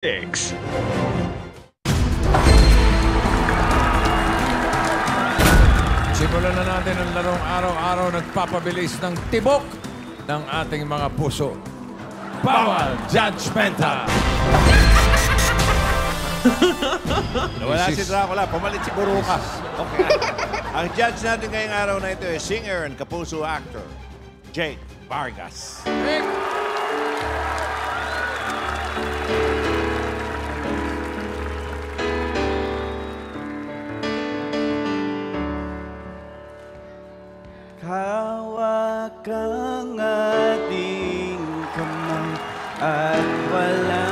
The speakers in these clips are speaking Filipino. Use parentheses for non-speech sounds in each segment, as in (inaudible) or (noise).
Six. Simulan na natin ang larong araw-araw nagpapabilis ng tibok ng ating mga puso. Bawal Judgmental! (laughs) Nawala si. Dracula, pumalit si Burukas. Okay. (laughs) Ang judge natin ngayong araw na ito ay singer and kapuso actor, Jake Vargas. Hawak ang ating kamay at walang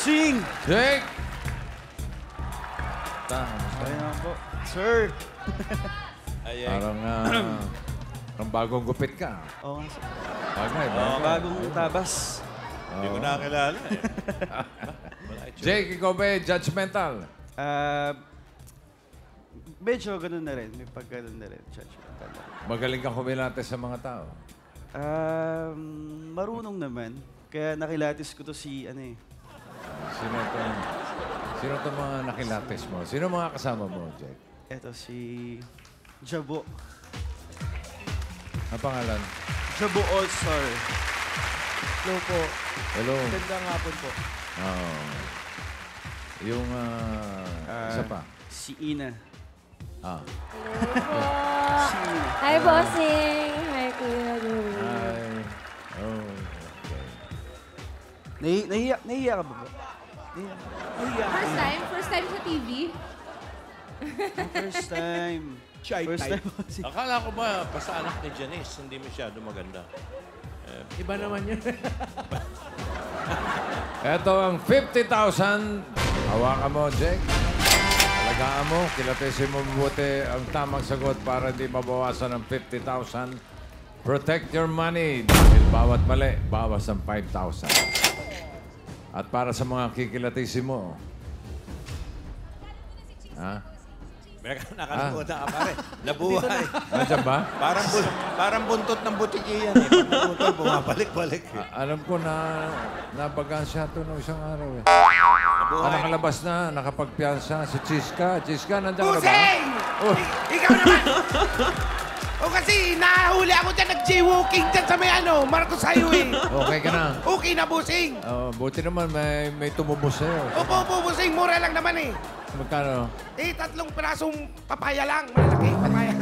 Bossing! Jake! Kaya na po. Sir! Parang ah, (clears throat) parang bagong gupit ka. Oo nga, sir. Bagay, Oh, bagay. bagong tabas. Hindi ko nakakilala eh. (laughs) Jake, ikaw ba eh, judgmental? Ah, medyo ganun na rin. May pag ganun na rin. Judgmental. Magaling ka kumilate sa mga tao. Um, marunong naman. Kaya nakilatis ko to si, ano eh. Sino to? Sino to mga nakilates mo? Sino mga kasama mo, Jake? Eto si Jabo. Ang pangalan? Jabo All-Star. Hello po. Hello. Gandang hapon po. Oo. Yung ah, Ah, isa pa. Si Ina. Ah. (laughs) Si Ina. Hi, bossing! Hi, Kuya Louie. Nahi nahiya, nahiya ka ba ba? Nahiya. First time? First time sa TV? First time. First time. si Akala ko ba, basta anak ni Janice, hindi masyado maganda. Iba naman yun. (laughs) Ito ang 50,000. Hawakan mo, Jake. Alagaan mo. Kilatesin mo mabuti ang tamang sagot para hindi mabawasan ng 50,000. Protect your money. Dahil bawat mali, bawas ang 5,000. At para sa mga kikilatesin mo, ha? Meka, nakalimutan ka pare. (laughs) Nabuhay. Nandiyan ba? parang, bu- parang buntot ng butiki yan eh. Pag bumabalik-balik eh. A- alam ko na nabagaan siya ito nung isang araw eh. Nabuhay. Ah, nakalabas na, nakapagpiansa. Si Chiska. Chiska, nandiyan ka ba? Puseng! Oh, Ikaw naman! (laughs) o kasi nahuli ako dyan, nag-jaywalking dyan sa may ano, Marcos (laughs) Highway. okay ka na. Okay na, busing. Oh, buti naman may, may tumubos sa'yo. Opo, opo, busing. Mura lang naman eh. Magkano? Eh, tatlong pirasong papaya lang. Malalaki, papaya.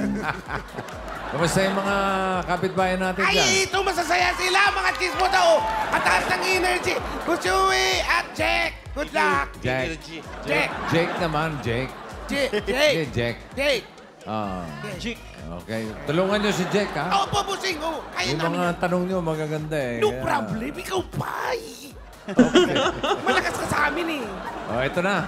(laughs) Kamusta yung mga kapitbahay natin dyan? Ay, ito masasaya sila, mga chismo daw. At taas ng energy. Kusui at Jack. Good luck. Jack. Jack. Jake naman, Jake. Jack. Hindi, Jake. Jack. Jake. Ah, Jik. okay. Tulungan nyo si Jake, ha? Opo, busing. Oh, kaya Yung namin. mga tanong nyo magaganda eh. No Kaya- problem. Ikaw pa. eh. (laughs) Malakas ka sa amin eh. Oh, ito na.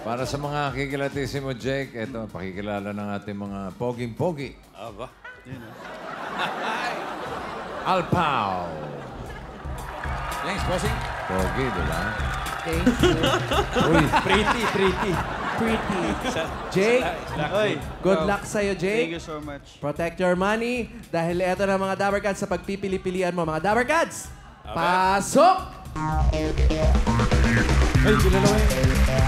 Para sa mga kikilatisin mo, Jake, ito, pakikilala ng ating mga poging-pogi. Aba. Alpao. Thanks, bossing. Pogi, di ba? Thank (laughs) you. Uy, Pretty, pretty. Pretty. Jake, Oy. good luck sa'yo, Thank Jake. you so much. Protect your money dahil eto na mga Dabber Cats sa pagpipili-pilian mo. Mga Dabber Cats, pasok! Ay, kilala mo yun.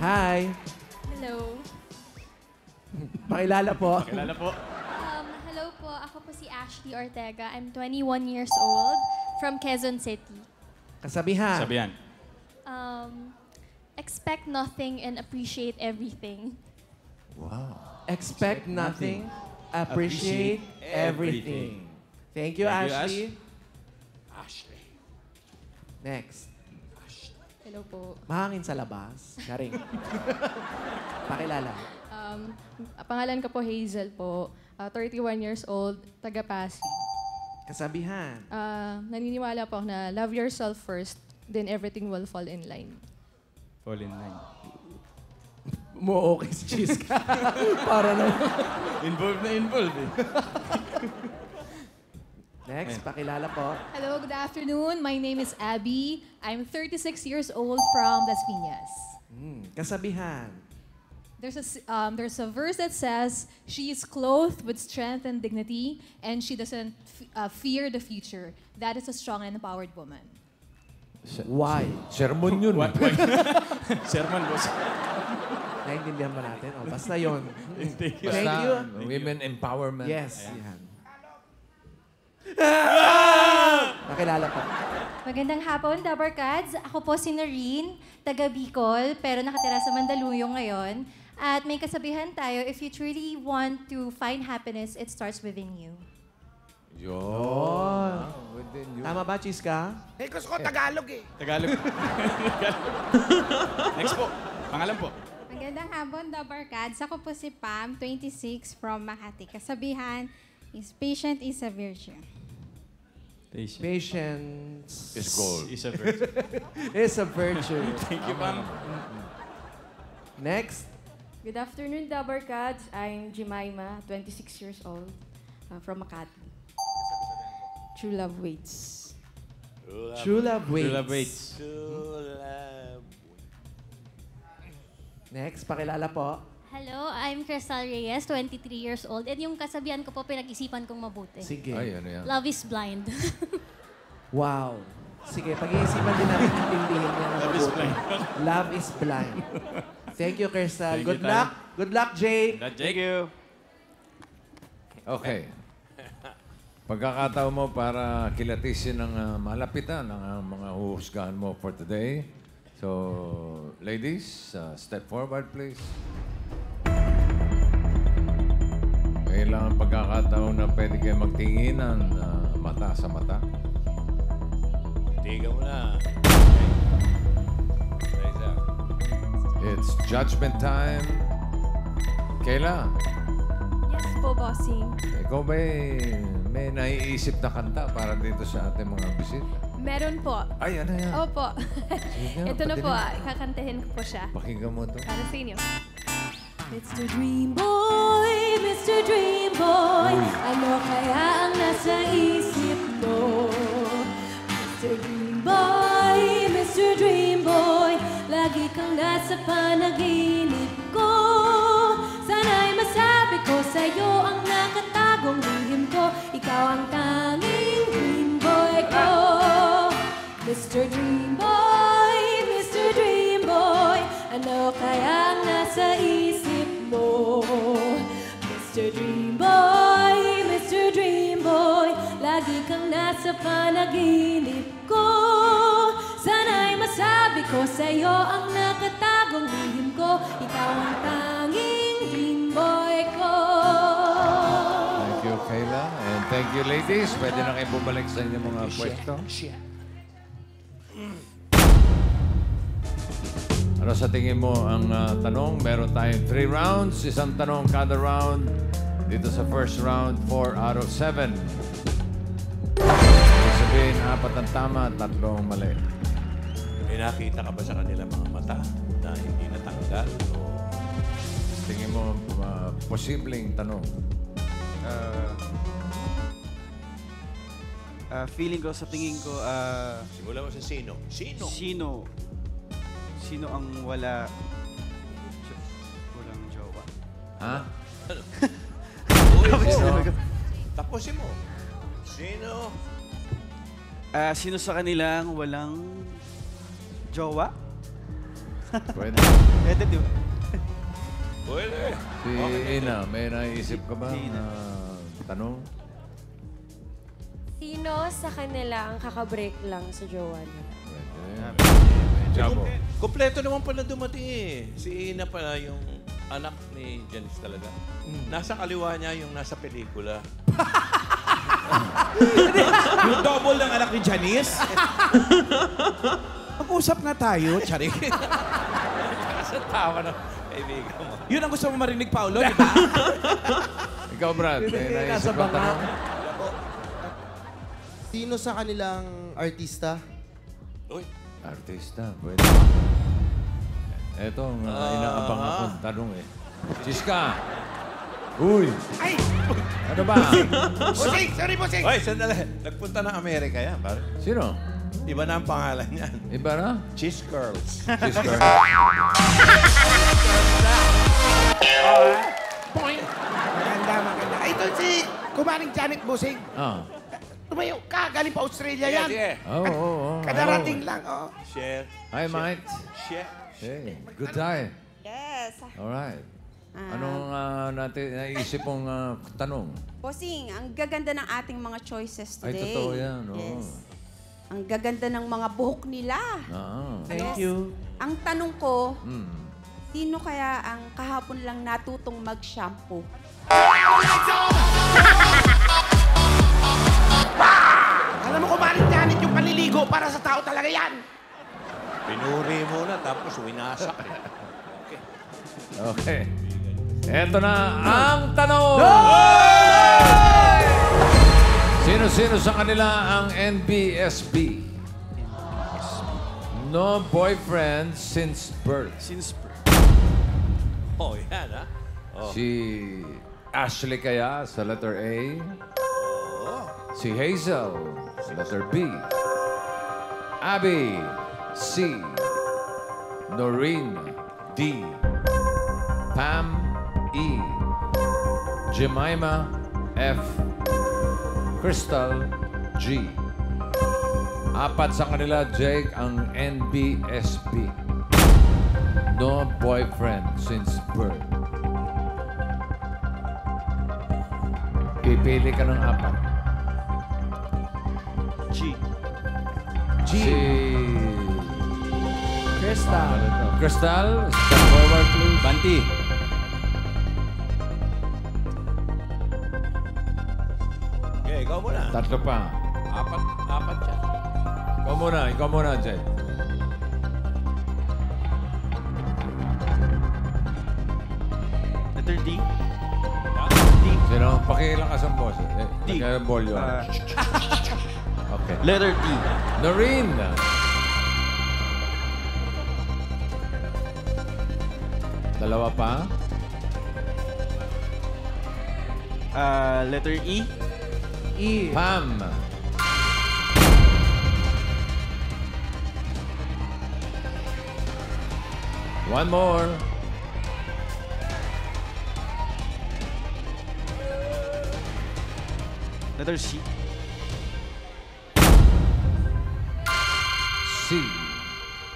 Hi. Hello. Pakilala po. Um, hello po. Ako po si Ashley Ortega. I'm 21 years old from Quezon City. Kasabihan. Sabihan. Um, expect nothing and appreciate everything. Expect nothing, appreciate everything. Thank you, Thank you, Ashley. Ashley. Next. Hello po. Mahangin sa labas. Garing. (laughs) Pakilala. Um, pangalan ko po Hazel po. Ah, 31 years old, taga Pasig. Kasabihan. Ah, naniniwala po ako na love yourself first, then everything will fall in line. Fall in line. Mo okay si Chiska. (laughs) Para na. Involved na involved eh. (laughs) Next, pakilala po. Hello, good afternoon. My name is Abby. I'm 36 years old from Las Piñas. Hmm, kasabihan. There's a, s- um, there's a verse that says, She is clothed with strength and dignity, and she doesn't f- uh, fear the future. That is a strong and empowered woman. Why? Sermon yun. What? (laughs) Sermon, boss. Naintindihan ba natin? O, basta yun. Thank you. Thank you. women empowerment. Yes, yan. Pakilala po. Magandang hapon, Dabarkads. Ako po si Noreen, taga Bicol, pero nakatira sa Mandaluyong ngayon. At may kasabihan tayo, if you truly want to find happiness, it starts within you. Yun. Within you. Tama ba, Chiska? Eh, gusto ko Tagalog eh. Tagalog. (laughs) Next po. Pangalan po. Magandang hapon, The Barkads. Ako po si Pam, 26 from Makati. Kasabihan is patient is a virtue. Patient. Patience Is gold. Is a virgin. is a virtue. (laughs) (laughs) Thank you, ma'am. Next. Good afternoon, Dabarkads. I'm Jemima, 26 years old, uh, from Makati. True love waits. True love waits. True love waits. True love. Next, pakilala po. Hello, I'm Crystal Reyes, 23 years old. And yung kasabihan ko po, pinag-isipan kong mabuti. Sige. Ay, ano yan? Love is blind. (laughs) Wow. Sige, pag-iisipan din natin intindihin niya na Love is mabuti. blind. Love is blind. Thank you, Crystal. Thank you, Good Tay. luck. Good luck, Jay. That Thank Jake. you. Okay. Pagkakataon mo para kilatisin ng ah, malapitan ng ah, mga huhusgahan mo for today. So, ladies, uh, step forward, please. Kailangan pagkakataon na pwede kayo magtinginan ah, mata sa mata. Tiga mo na. Liza. It's judgment time. Kayla, Yes po, bossing. ikaw ba may naiisip na kanta para dito sa ating mga bisita? Meron po. Ay, ano yan? Opo. Sige, (laughs) Ito na po, patinig. kakantahin ko po siya. Pakinggan mo to. Para sa inyo. Mr. Dream Boy, Mr. Dream Boy, ano kaya ang nasa isip mo? Mr. Dream Boy, Mr. Dream Boy, lagi kang nasa panaginip ko. Sana'y masabi ko sa'yo ang nakatagong lihim ko, ikaw ang tanging dream boy ko. Mr. Dream Boy, Mr. Dream Boy, ano kaya ang nasa isip? Mr. Dream Boy, Mr. Dream Boy, lagi kang nasa panaginip ko. Sana'y masabi ko sa'yo ang nakatagong lihim ko, ikaw ang tanging dream boy ko. Thank you, Kayla. And thank you, ladies. Pwede na kayo bumalik sa inyong mga pwesto. Ano sa tingin mo ang ah, tanong? Meron tayong three rounds. Isang tanong kada round. Dito sa first round, four out of seven. Ibig sabihin, apat ang tama, tatlong mali. May nakita ka ba sa kanila mga mata na hindi natanggal? O Sa tingin mo, ah, posibleng tanong. Uh, uh, feeling ko, sa tingin ko, uh, Simulan mo sa sino? Sino? sino, sino ang wala, jo- walang jowa? Ha? Uy, Sino? Tapusin mo. Sino? Ah, sino sa kanilang walang jowa? Pwede. Eto, di ba? Pwede. Si Ina, may naisip ka ba Si Ina. na tanong? Sino sa kanila ang kakabreak lang sa jowa niya? Pwede. Jabo. Kompleto naman pala dumating eh. Si Ina pala yung anak ni Janice talaga. Nasa kaliwa niya yung nasa pelikula. (laughs) Yung double ng anak ni Janice. (laughs) Mag-usap na tayo, Charik. Sa tawa ng kaibigan mo. Yun ang gusto mo marinig, Paolo, di ba? (laughs) Ikaw, Brad, may naisip ka tanong? Sino sa kanilang artista? Uy, Artista, pwede. Ito ang uh, inaabang akong tanong eh. Chiska! Uy! Ay! Ano ba? Busing! Sorry, busing! Oy, sandali. Nagpunta ng Amerika yan, pare. Sino? Iba na ang pangalan niyan. Iba na? Cheese Curls. Chiska. (laughs) Maganda, maganda. Ay, ito si Kumaring Janet Busing. Ah. Tumayo ka, galing pa Australia yan. sige. Oo, oo, oo. Kadarating lang, oh. Share. Hi, mate. Share. Hey, good time. Yes. Alright. Ah. Anong ah, natin naisip mong ah, tanong? Bossing, ang gaganda ng ating mga choices Ay, today. totoo yan. oo. Yes. Ang gaganda ng mga buhok nila. Ah. Thank you. Ang tanong ko, Hmm. sino kaya ang kahapon lang natutong mag-shampoo? (laughs) panliligo para sa tao talaga yan. Pinuri muna, tapos winasak. Okay. Eto na ang tanong! Sino-sino sa kanila ang NBSB? No boyfriend since birth. Since Oh, yan ha. Oh. Si Ashley kaya sa letter A. Si Hazel sa letter B. Abby, C. Noreen, D. Pam, E. Jemima, F. Crystal, G. Apat sa kanila, Jake, ang NBSB. No boyfriend since birth. Pipili ka ng apat. G. G. Si... Crystal. Crystal, step forward please. Banti. Okay, ikaw muna. Tatlo pa. Apat, apat siya. Ikaw muna, ikaw muna, Jake. Letter D. Sino? Pakilakas ang boses. Eh, D. Kaya volume. Ah. (laughs) okay. Letter D. Noreen. Dalawa pa. Ah, letter E. E. Pam. One more. Letter C. C.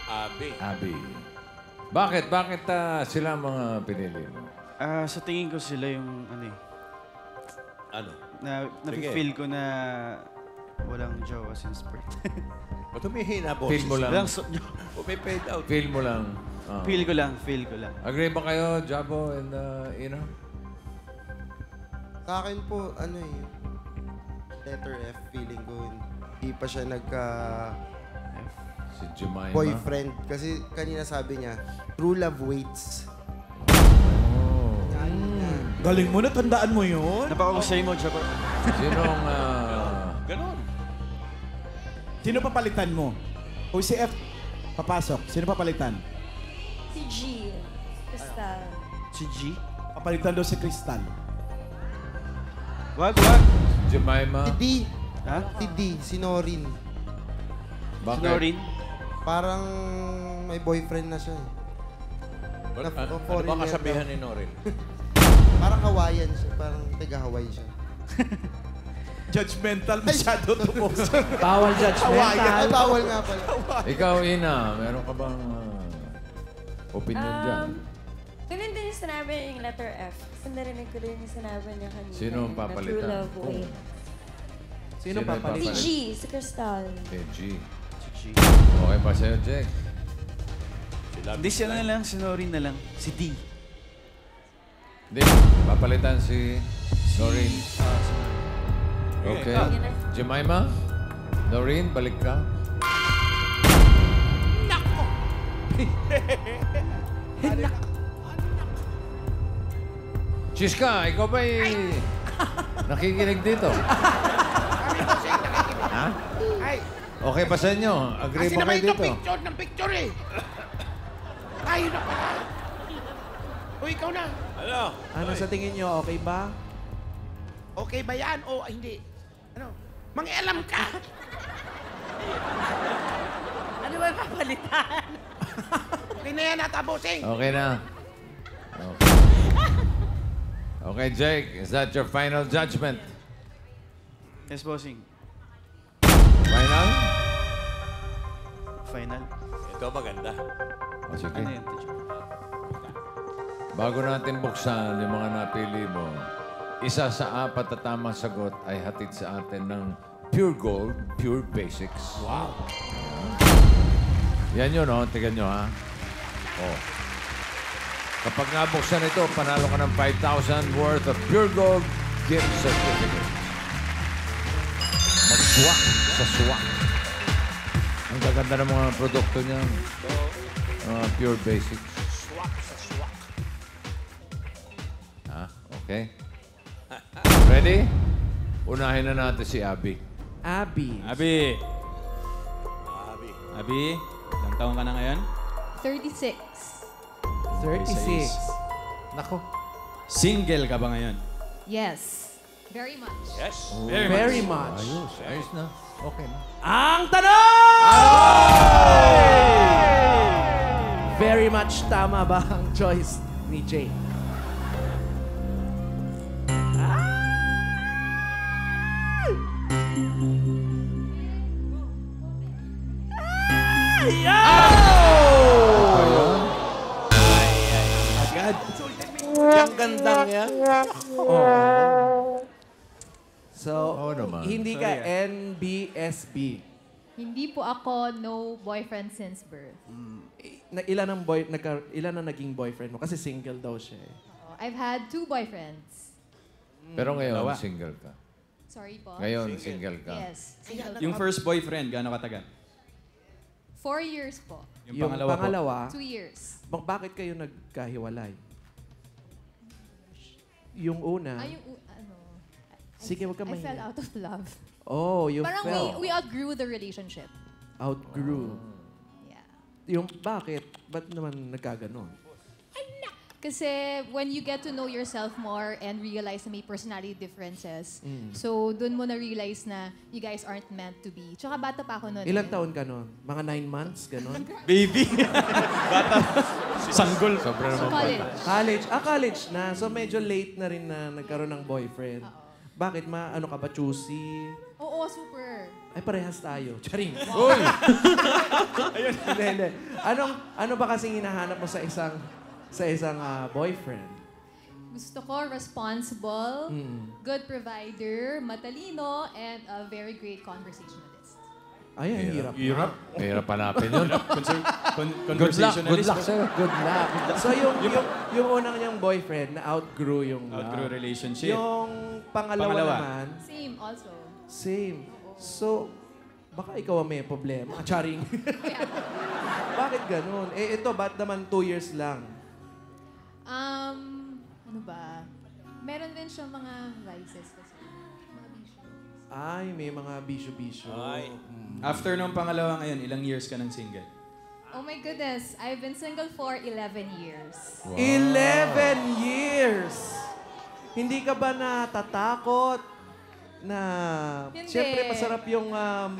Abi. Abby. Bakit? Bakit ah, sila ang mga pinili mo? Ah, sa tingin ko sila yung ano eh. Ano? Na, nafe-feel ko na walang jowa since birth. (laughs) Ba't humihina boses? Feel mo lang. walang so, (laughs) out. Feel mo lang. Ah. feel ko lang, feel ko lang. Agree ba kayo, Jabo and uh, Ina? Sa akin po, ano eh, letter F, feeling ko, hindi pa siya nagka Si Jemima? boyfriend. Kasi kanina sabi niya, true love waits. Oh. Galing mo na, tandaan mo yun. Napakakusay mo, Jabo. Sinong... ah, Ganon. Sino papalitan mo? O si F, papasok. Sino papalitan? Si G. Crystal. Si G. Papalitan daw si Crystal. Wag, wag. Jemima? Si D, Ha? si D, si Norin. Bakit? Snorin. Parang may boyfriend na siya eh. Ba't- Na- ano, ano foreigner ba kasabihan ni Noreen? (laughs) Parang Hawaiian siya, parang taga-Hawaii siya. (laughs) Judgmental masyado to po. (laughs) Bawal Ay, judgmental. bawal nga pala. Ikaw, Ina, meron ka bang ah, opinion dyan? Um, ganun din yung sinabi niya yung letter F. Kasi narinig ko rin yung sinabi niya kanina. Sino ang na papalitan? True love wait. Sino Sino papalit? Si G, si Crystal. Eh, G. Si G. Okay pa sa'yo, Jake? Hindi siya na lang, si Norin na lang. Si D. Hindi, papalitan si Noreen. Okay. Jemima? Noreen, balik ka. (laughs) Chiska, ikaw ba'y nakikinig dito? (laughs) ha? Ay, Okay ba sa inyo? Agree kasi ba naman kayo ito dito? picture ng picture eh. Tayo na pala. O, ikaw na. Ano? Ano sa tingin nyo, okay ba? Okay ba yan? O hindi? Ano? Mangialam ka. Ano ba papalitan? Okay na yan, natabosing. Okay na. Okay. Okay, Jake, is that your final judgment? Yes, bossing. Final? Final. Ito maganda. O sige. Ano yun, teacher? Bago natin buksan yung mga napili mo, isa sa apat na tamang sagot ay hatid sa atin ng Pure Gold, Pure Basics. Wow! Yan yun, oh. Tignan nyo, ha? Oh. Kapag nabuksan ito, panalo ka ng 5,000 worth of Pure Gold gift certificate. Mag-swak sa swak. Ang gaganda ng mga produkto niya. Mga Pure Basics. Ah, okay. Ready? Unahin na natin si Abby. Abby. Abi. Abi. Abi, ilang taon ka na ngayon? 36. 36. Nako. Single ka ba ngayon? Yes. Very much. Yes. Very, Very much. Ayos, ayos na. Okay na. Ang tanong! Very much tama ba ang choice ni Jay? Agad. Yung gandang yan. So, Oo naman. hindi ka NBSB. Hindi po ako no boyfriend since birth. Na ilan ang boy nagka, ilan ang naging boyfriend mo kasi single daw siya. eh. Oh, I've had two boyfriends. Pero ngayon, Dalawa. single ka. Sorry po. Ngayon, single ka. Yes. Single Yung po. first boyfriend, gaano katagal? Four years po. Yung, pangalawa, po. Two years. bak- bakit kayo nagkahiwalay? Yung una, Ay, yung, u- ano, sige wag ka I fell out of love. Oh, you Parang fell. we, we outgrew the relationship. Outgrew. Yeah. Yung bakit? Ba't naman nagkaganon? Kasi when you get to know yourself more and realize na may personality differences, Mm. so dun mo na-realize na you guys aren't meant to be. Tsaka bata pa ako noon. Ilang eh. taon ka nun? Mga nine months? Ganon? (laughs) Baby. (laughs) Bata. Sanggol. Sobra So naman college. college. Ah, college na. So medyo late na rin na nagkaroon ng boyfriend. Bakit? Ma, ano ka ba? Choosy? Oo, super. Ay, parehas tayo. Charing. (laughs) Uy! hindi, hindi. Anong, ano ba kasing hinahanap mo sa isang sa isang ah, boyfriend? Gusto ko responsible, Mm. good provider, matalino, and a very great conversationalist. Ay, ang hirap. Hirap. Mahirap hanapin yun. Conser- con- Good luck, good luck sir. Good luck. So yung, yung, yung unang niyang boyfriend na outgrew yung love. Outgrew relationship. Yung pangalawa, Pangalawa. naman, Same also. same. So, baka ikaw ang may problema. Ah, Charing. (laughs) Bakit ganun? Eh, ito, ba't naman two years lang? Um, ano ba? Meron din siyang mga vices. Ay, may mga bisyo-bisyo. Ay. After nung pangalawa ngayon, ilang years ka ng single? Oh my goodness, I've been single for 11 years. 11 years! Hindi ka ba natatakot na... Hindi. Siyempre, masarap yung um,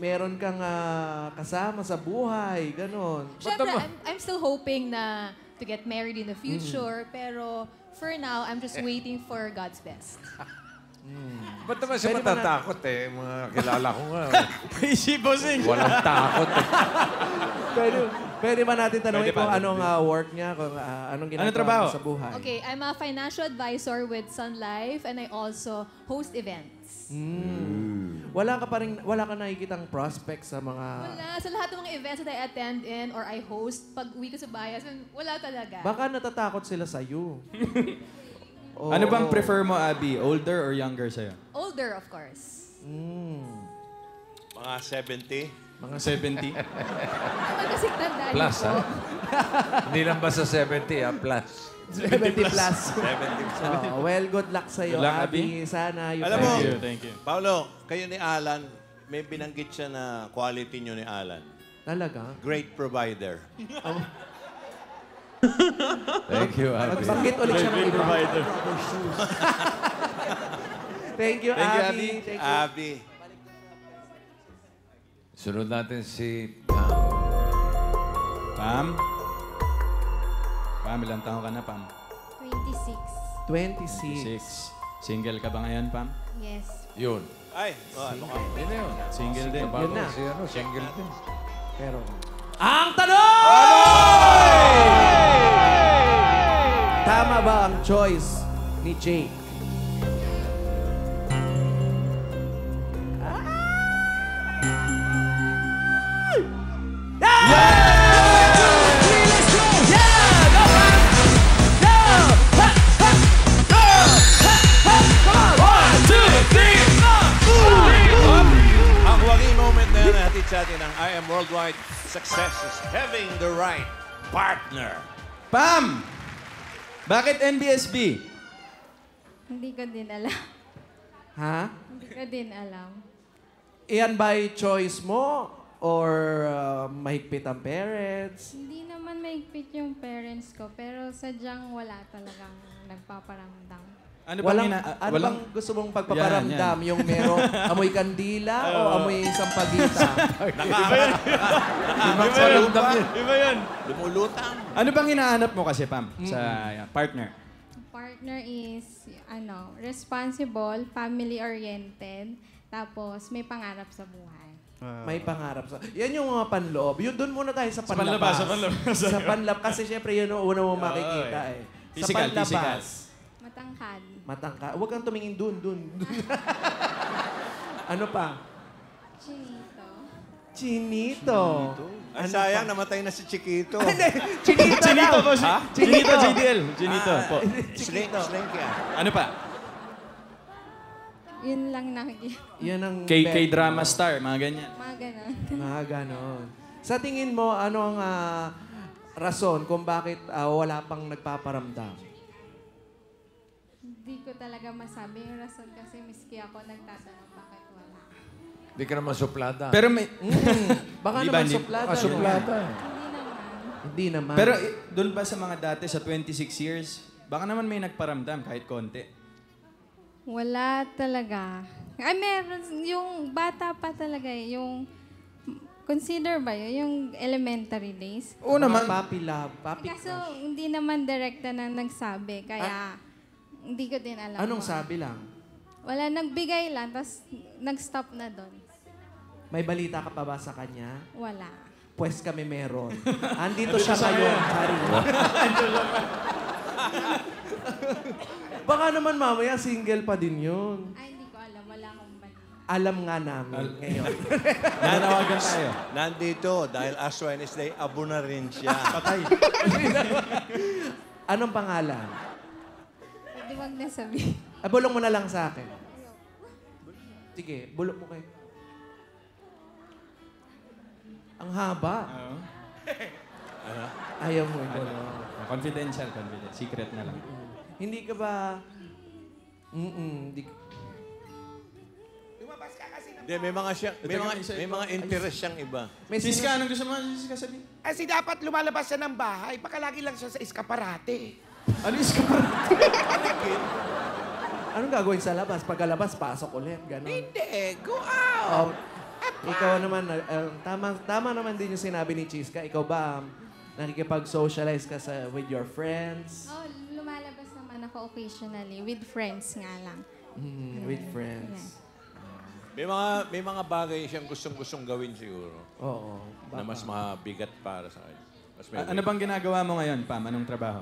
meron kang ah, kasama sa buhay, ganon. Siyempre, I'm, I'm still hoping na to get married in the future, pero for now, I'm just waiting for God's best. (laughs) Ba't naman siya Pwede ba na- matatakot eh? Mga kilala ko nga. (laughs) Crazy bossing. Walang takot eh. pwede, pwede ba natin tanongin Pwede pa, kung anong ah, work niya, kung ah, anong ginagawa trabaho? mo sa buhay? Okay, I'm a financial advisor with Sun Life and I also host events. Mm. Wala ka pa rin, wala ka nakikitang prospect sa mga... Wala. Sa lahat ng mga events that I attend in or I host, pag uwi ko sa bahay, as in, wala talaga. Baka natatakot sila sa'yo. (laughs) Oo. Ano bang prefer mo, Abby? Older or younger sa'yo? Older, of course. Mm. Mga 70. Mga 70? Naman kasi tandaan Plus, niyo po. ha? Hindi lang ba sa 70, ah? Plus. 70 plus. (laughs) 70. Oo, well, good luck sa'yo, Good luck, Abby. Sana you Alam mo, Thank you, thank you. Paolo, kayo ni Alan, may binanggit siya na quality nyo ni Alan. Talaga? Great provider. Thank you, Abby. Magbanggit ulit siya ng iba. Thank you, Thank you, Abby. Abby. Thank you. Abby. Sunod natin si Pam. Pam? Pam, ilang taon ka na, Pam? 26. 26. 6. Single ka ba ngayon, Pam? Yes. Yun. Ay, oh, ano ka? Yun na yun. Single din. Yun na. si ano, single din. Pero... Ang tanong! Tama ba ang choice ni Jake? Ah! Ang huwaging moment na yan natin sa atin ng I Am Worldwide Success is having the right partner. Pam! Bakit NBSB? Hindi ko din alam. Ha? Hindi ko din alam. Iyan by choice mo? Or uh, mahigpit ang parents? Hindi naman maigpit yung parents ko, pero sadyang wala talagang nagpaparamdam. Ano bang walang, ina- ah, ano walang- bang gusto mong pagpaparamdam? Yan, yan. Yung merong (laughs) amoy kandila o amoy sampagita? (laughs) Ibang salundang yun. Iba yun. Lumulutang. Ano bang hinahanap mo kasi, Pam, sa uh, partner? Partner is, ano, responsible, family-oriented, tapos may pangarap sa buhay. May pangarap sa... Yan yung mga panloob. Yun, doon muna tayo sa Sa panlabas. panlabas, sa panlabas. (laughs) sa panlab. Kasi syempre, yun ang una mo makikita eh. Physical, sa panlabas. physical. Matangkad. Matangka. Huwag kang tumingin dun, dun. (laughs) ano pa? Chinito. Chinito. Ay, sayang, namatay na si Chiquito. (laughs) Chinito, Chinito daw. po. si- (laughs) Chinito, JDL. Chinito po. Slink, slink yan. Ano pa? Yun lang nakikita. Yan ang... K- bet K-drama mo. star, mga ganyan. Mga ganon. Mga ganon. Sa tingin mo, ano ang ah, rason kung bakit ah, wala pang nagpaparamdam? Hindi ko talaga masabi yung rason kasi miski ako nagtatanong bakit wala. Hindi ka naman suplada. Pero may... (laughs) Baka Di ba, naman hindi- suplada. ah, no? suplada. eh. Hindi naman. Hindi naman. Pero eh, doon ba sa mga dati, sa 26 years, baka naman may nagparamdam kahit konti. Wala talaga. Ay, meron. Yung bata pa talaga eh. Yung, consider ba yun? Yung elementary days? Oo Mga naman. Papi love. Papi Kaso, crush. hindi naman direkta na nagsabi. Kaya, hindi ko din alam. Anong kung- sabi lang? Wala, nagbigay lang. Tapos, nag-stop na doon. May balita ka pa ba sa kanya? Wala. Pues kami meron. (laughs) Andito siya ngayon, Chari. (laughs) Baka naman mamaya single pa din yun. Ay, hindi ko alam. Wala akong balita. Alam nga namin ngayon. (laughs) Nanawagan tayo. Nandito, dahil Ash Wednesday, abo na rin siya. Patay. Anong pangalan? Wag na sabihin. (laughs) Ah, bulong mo na lang sa akin. Sige, bulong mo kayo. Ang haba. Oo. Ayaw mo ibulong. Confidential, confidential. Secret na lang. Hindi ka ba... Mm-mm. Hindi... Hindi, may mga siya, may Ito mga, may ito. mga interest siyang iba. May Siska, anong gusto mo? Siska, sabi. Kasi dapat lumalabas siya ng bahay. Baka lagi lang siya sa eskaparate. Alis ka pa. (laughs) Anong gagawin sa labas? Pagkalabas, pasok ulit. Ganon. Hindi, go out. Um, ikaw naman, uh, tama, tama naman din yung sinabi ni Chiska. Ikaw ba, um, nakikipag-socialize ka sa, with your friends? Oh, lumalabas naman ako occasionally. With friends nga lang. Mm, with friends. May mga may mga bagay siyang gustong-gustong gawin siguro Oo. na mas mabigat para sa kanya. Mas may A- ano bang ginagawa mo ngayon, Pam? Anong trabaho?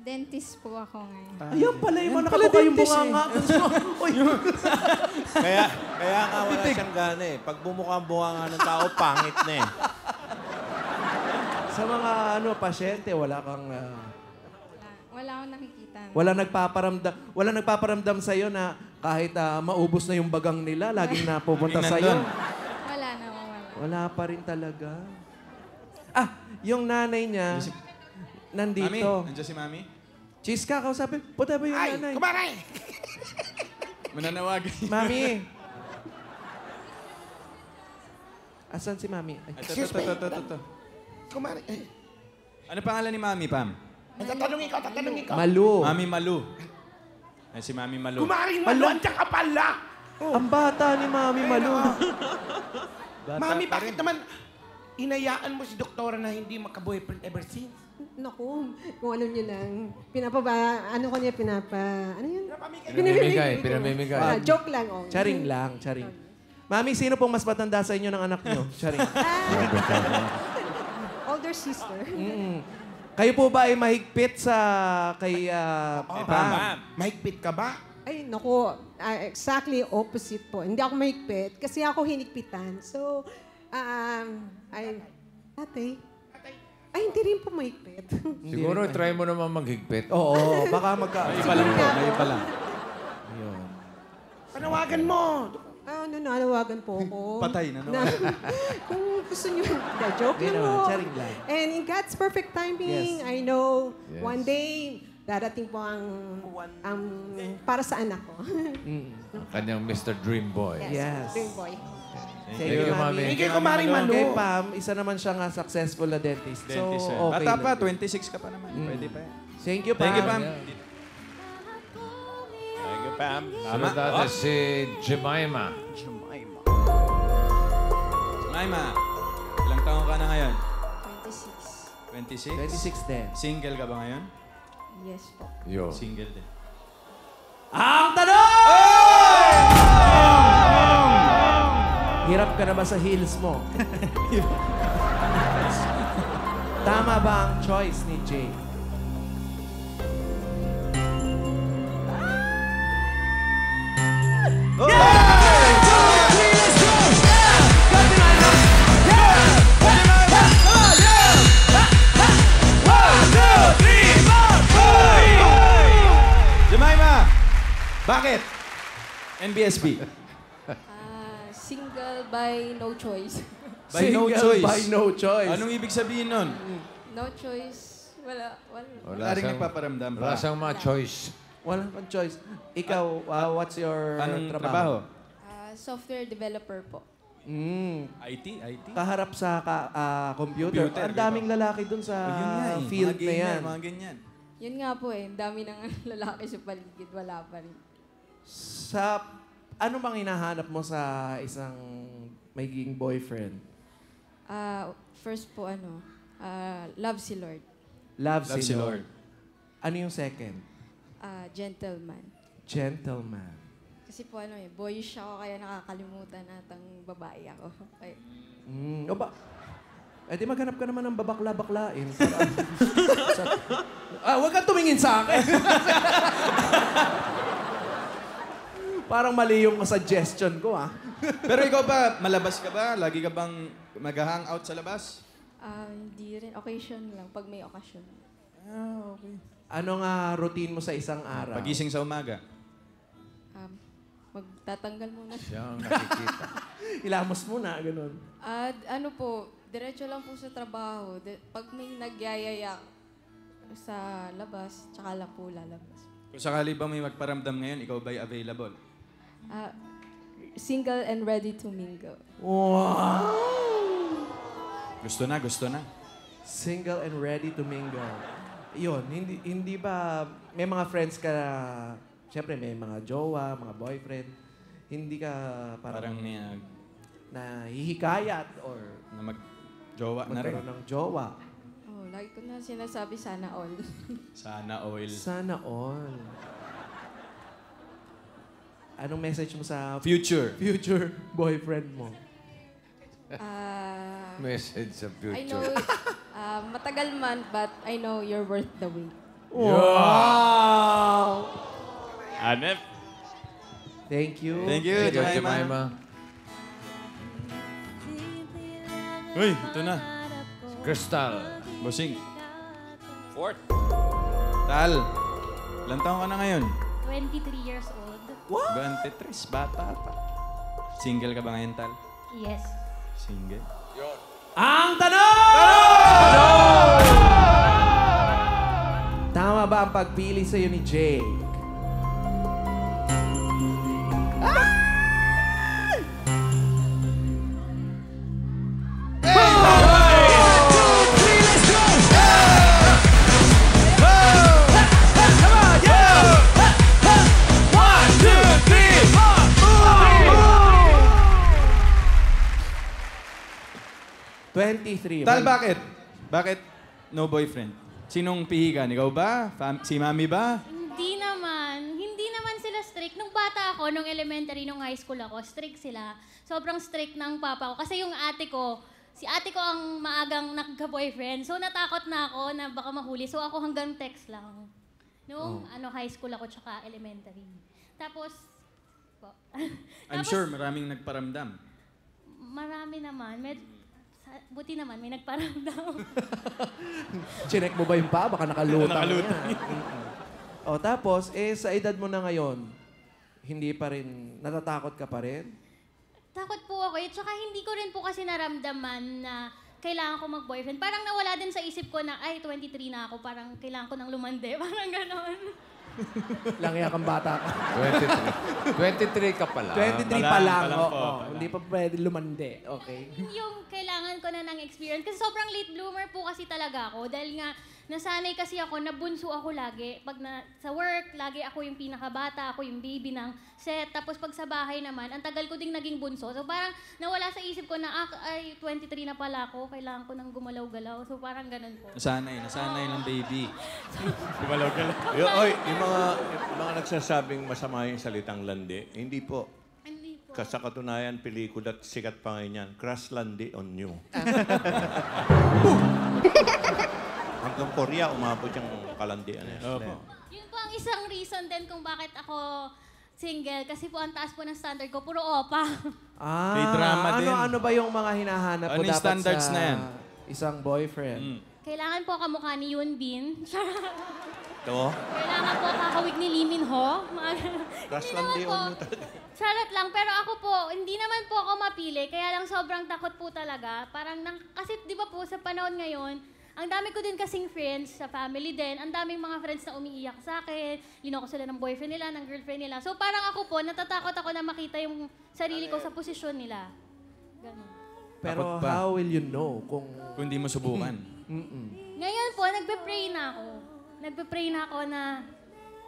Dentist po ako ngayon. Ayan pala yung mga nakabuka yung bunganga. Uy, (laughs) Kaya, kaya nga wala siyang gana eh. Pag bumuka ang bunga ng tao, pangit na eh. sa mga ano pasyente, wala kang... ah, Wala, wala akong nakikita. wala nagpaparamdam, wala nagpaparamdam sa na kahit ah, maubos na yung bagang nila, laging napupunta Laging sa nandun. Wala na, wala. Wala pa rin talaga. Ah, yung nanay niya Mami, nandito. nandiyan si Mami? Cheese ka, kausapin. Puta ba yung Ay, nanay? kumaray! Mananawagan. (laughs) Mami. Asan si Mami? Ay, Ito, ito, ito, ito, ito, ito. Kumaray. Eh, Ano pangalan ni Mami, Pam? tatanungin ko, tatanungin ko. Malu. Mami Malu. Ay, si Mami Malu. Kumaring Malu, andyan ka pala. Ang bata ni Mami Malu. Mami, bakit naman inayaan mo si doktora na hindi maka-boyfriend ever since? Naku, kung ano niyo lang. Pinapaba, ano ko niya, pinapa, ano yun? Pinamimigay, pinamimigay. Ah, joke lang, oh. Charing lang, charing. Mami, sino pong mas matanda sa inyo ng anak nyo? Charing. Older sister. Mm. Kayo po ba ay mahigpit sa kay ah, Oh, Pam? Mahigpit ka ba? Ay, naku, ah, exactly opposite po. Hindi ako mahigpit kasi ako hinigpitan. So, um, ay, ate, ay, hindi rin po mahigpit. (laughs) Siguro try mo naman maghigpit. Oo, baka magka... May pa lang po, may pa lang. Yun. Panawagan mo. Ah, nananawagan po ako. (laughs) Patay, nanawagan. Na, (laughs) kung gusto nyo, the joke Hindi lang naman, po. lang. And in God's perfect timing, Yes. I know Yes. one day, darating po ang, ang para sa anak ko. Mm. Ang kanyang Mr. Dream Boy. Yes. Dream boy. Thank you, Mami. Thank you, Kumaring Malu. Kay Pam, isa naman siya nga successful na dentist. Dentist, so, eh. okay Bata pa, lang. 26 ka pa naman. Pwede pa yan. Thank you, Pam. Thank you, Pam. Thank you, Pam. Sunod natin si Jemima. Maima, ilang taong ka na ngayon? 26. 26? 26 din. Single ka ba ngayon? Yes po. Yo. Single din. Ang tanong! Hirap ka na ba sa heels mo? Tama ba ang choice ni Jay? Jemima! Bakit? NBSB. Ah, by no choice. (laughs) By no Single choice. by no choice. Anong ibig sabihin nun? no choice. Wala, wala. Wala rin siyang- nagpaparamdam pa. Wala siyang mga choice. Walang kang choice. Ikaw, uh, what's your Anong trabaho? trabaho? Ah, software developer po. Mm, IT? IT? kaharap sa ka, ah, computer. Computer, Ang daming lalaki dun sa Oh, yun nga eh. field mga na gamer, yan. Mga ganyan. Yun nga po eh, ang dami ng (laughs) lalaki sa paligid, wala pa rin. Sa, ano bang hinahanap mo sa isang magiging boyfriend? Ah, first po ano, ah, love si Lord. Love, Love si Lord. Lord. Ano yung second? Ah, gentleman. Gentleman. Kasi po ano eh, boyish ako kaya nakakalimutan atang babae ako. (laughs) Ay, Mm, o ba? Eh di maghanap ka naman ng babakla-baklain. (laughs) Para, sa, ah, huwag kang tumingin sa akin. (laughs) Parang mali yung suggestion ko, ah. Pero ikaw ba, malabas ka ba? Lagi ka bang mag-hangout sa labas? ah, hindi rin, occasion lang, pag may occasion. Ah, okay. Ano nga routine mo sa isang araw? Pagising sa umaga. Um, magtatanggal muna (laughs) siya. Ang nakikita. (laughs) Ilamos muna, ganun. At ano po, diretso lang po sa trabaho. Di- pag may nagyayaya sa labas, tsaka lang po lalabas. Kung sakali ba may magparamdam ngayon, ikaw ba'y available? Ah, single and ready to mingle. Wow! Gusto na, gusto na. Single and ready to mingle. Yun, hindi, hindi ba, may mga friends ka na, syempre may mga jowa, mga boyfriend, hindi ka parang, Parang niya, na hihikayat or na mag-jowa na rin. magkaroon ng jowa. Oh, lagi ko na sinasabi sana all. Sana oil. Sana all. Anong message mo sa Future. future boyfriend mo? Ah, Message sa I know, future. ah, matagal man, but I know you're worth the wait. Wow! Hanep. Thank you. Thank you, Thank you, Jemima. Jemima. Uy, ito na. Crystal. Bossing. Fourth. Tal, ilang taon ka na ngayon? 23 years old. What? 23, bata pa. Single ka ba ngayon, Tal? Yes. Single? Yun. Ang tanong! Tanong! Tama ba ang pagpili sa'yo ni Jay? 23. Tal, bakit? Bakit no boyfriend? Sinong pihigan? Ikaw ba? Fam- si mami ba? Hindi naman. Hindi naman sila strict. Nung bata ako, nung elementary, nung high school ako, strict sila. Sobrang strict ng papa ko. Kasi yung ate ko, si ate ko ang maagang nagka-boyfriend. So natakot na ako na baka mahuli. So ako hanggang text lang. Noong oh. ano, high school ako tsaka elementary. Tapos, po. (laughs) I'm Tapos, sure maraming nagparamdam. marami naman. Med- buti naman, may nagparamdam. (laughs) Chinek mo ba yung pa? Baka nakalutang Nakalutang (laughs) yan. o tapos, eh, sa edad mo na ngayon, hindi pa rin, natatakot ka pa rin? Takot po ako eh. Tsaka hindi ko rin po kasi naramdaman na kailangan ko mag-boyfriend. Parang nawala din sa isip ko na, ay, 23 na ako. Parang kailangan ko nang lumande. (laughs) Parang ganon. (laughs) Langya kang bata ka. 23. 23 ka pala. 23 pala- pa lang, pa lang oo. po, pala. Hindi pa pwede lumande. Okay. yung kailangan ko na ng experience. Kasi sobrang late bloomer po kasi talaga ako. Dahil nga, nasanay kasi ako na bunso ako lagi. Pag na, sa work, lagi ako yung pinakabata, ako yung baby ng set. Tapos pag sa bahay naman, ang tagal ko ding naging bunso. So parang nawala sa isip ko na, ah, ay, 23 na pala ako. Kailangan ko nang gumalaw-galaw. So parang ganun po. Nasanay, nasanay ng baby. (laughs) Gumalaw-galaw. Yo, oy, yung mga, yung mga nagsasabing masama yung salitang landi, hindi po. Hindi po. Kasi sa katunayan, pelikula at sikat pa ngayon yan, Crash Landi on You. (laughs) Hanggang Korea, umabot yung kalandian niya. Opo. Yun po ang isang reason din kung bakit ako single. Kasi po ang taas po ng standard ko, puro opa. Ah, May drama ano, din. Ano ba yung mga hinahanap mo Ano yung dapat standards sa na yan? isang boyfriend? Mm. Kailangan po kamukha ni Yoon Bin. (laughs) Ito, Kailangan po kakawig ni Lee Min Ho. Naman on You po. Charot lang, pero ako po, hindi naman po ako mapili. Kaya lang sobrang takot po talaga. Parang, nang, kasi di ba po, sa panahon ngayon, ang dami ko din kasing friends sa family din. Ang daming mga friends na umiiyak sa akin. Linoko sila ng boyfriend nila, ng girlfriend nila. So parang ako po, natatakot ako na makita yung sarili ko sa posisyon nila. Ganun. Pero how will you know kung... Kung di mo subukan. Mm-mm. Ngayon po, nagpe-pray na ako. Nagpe-pray na ako na,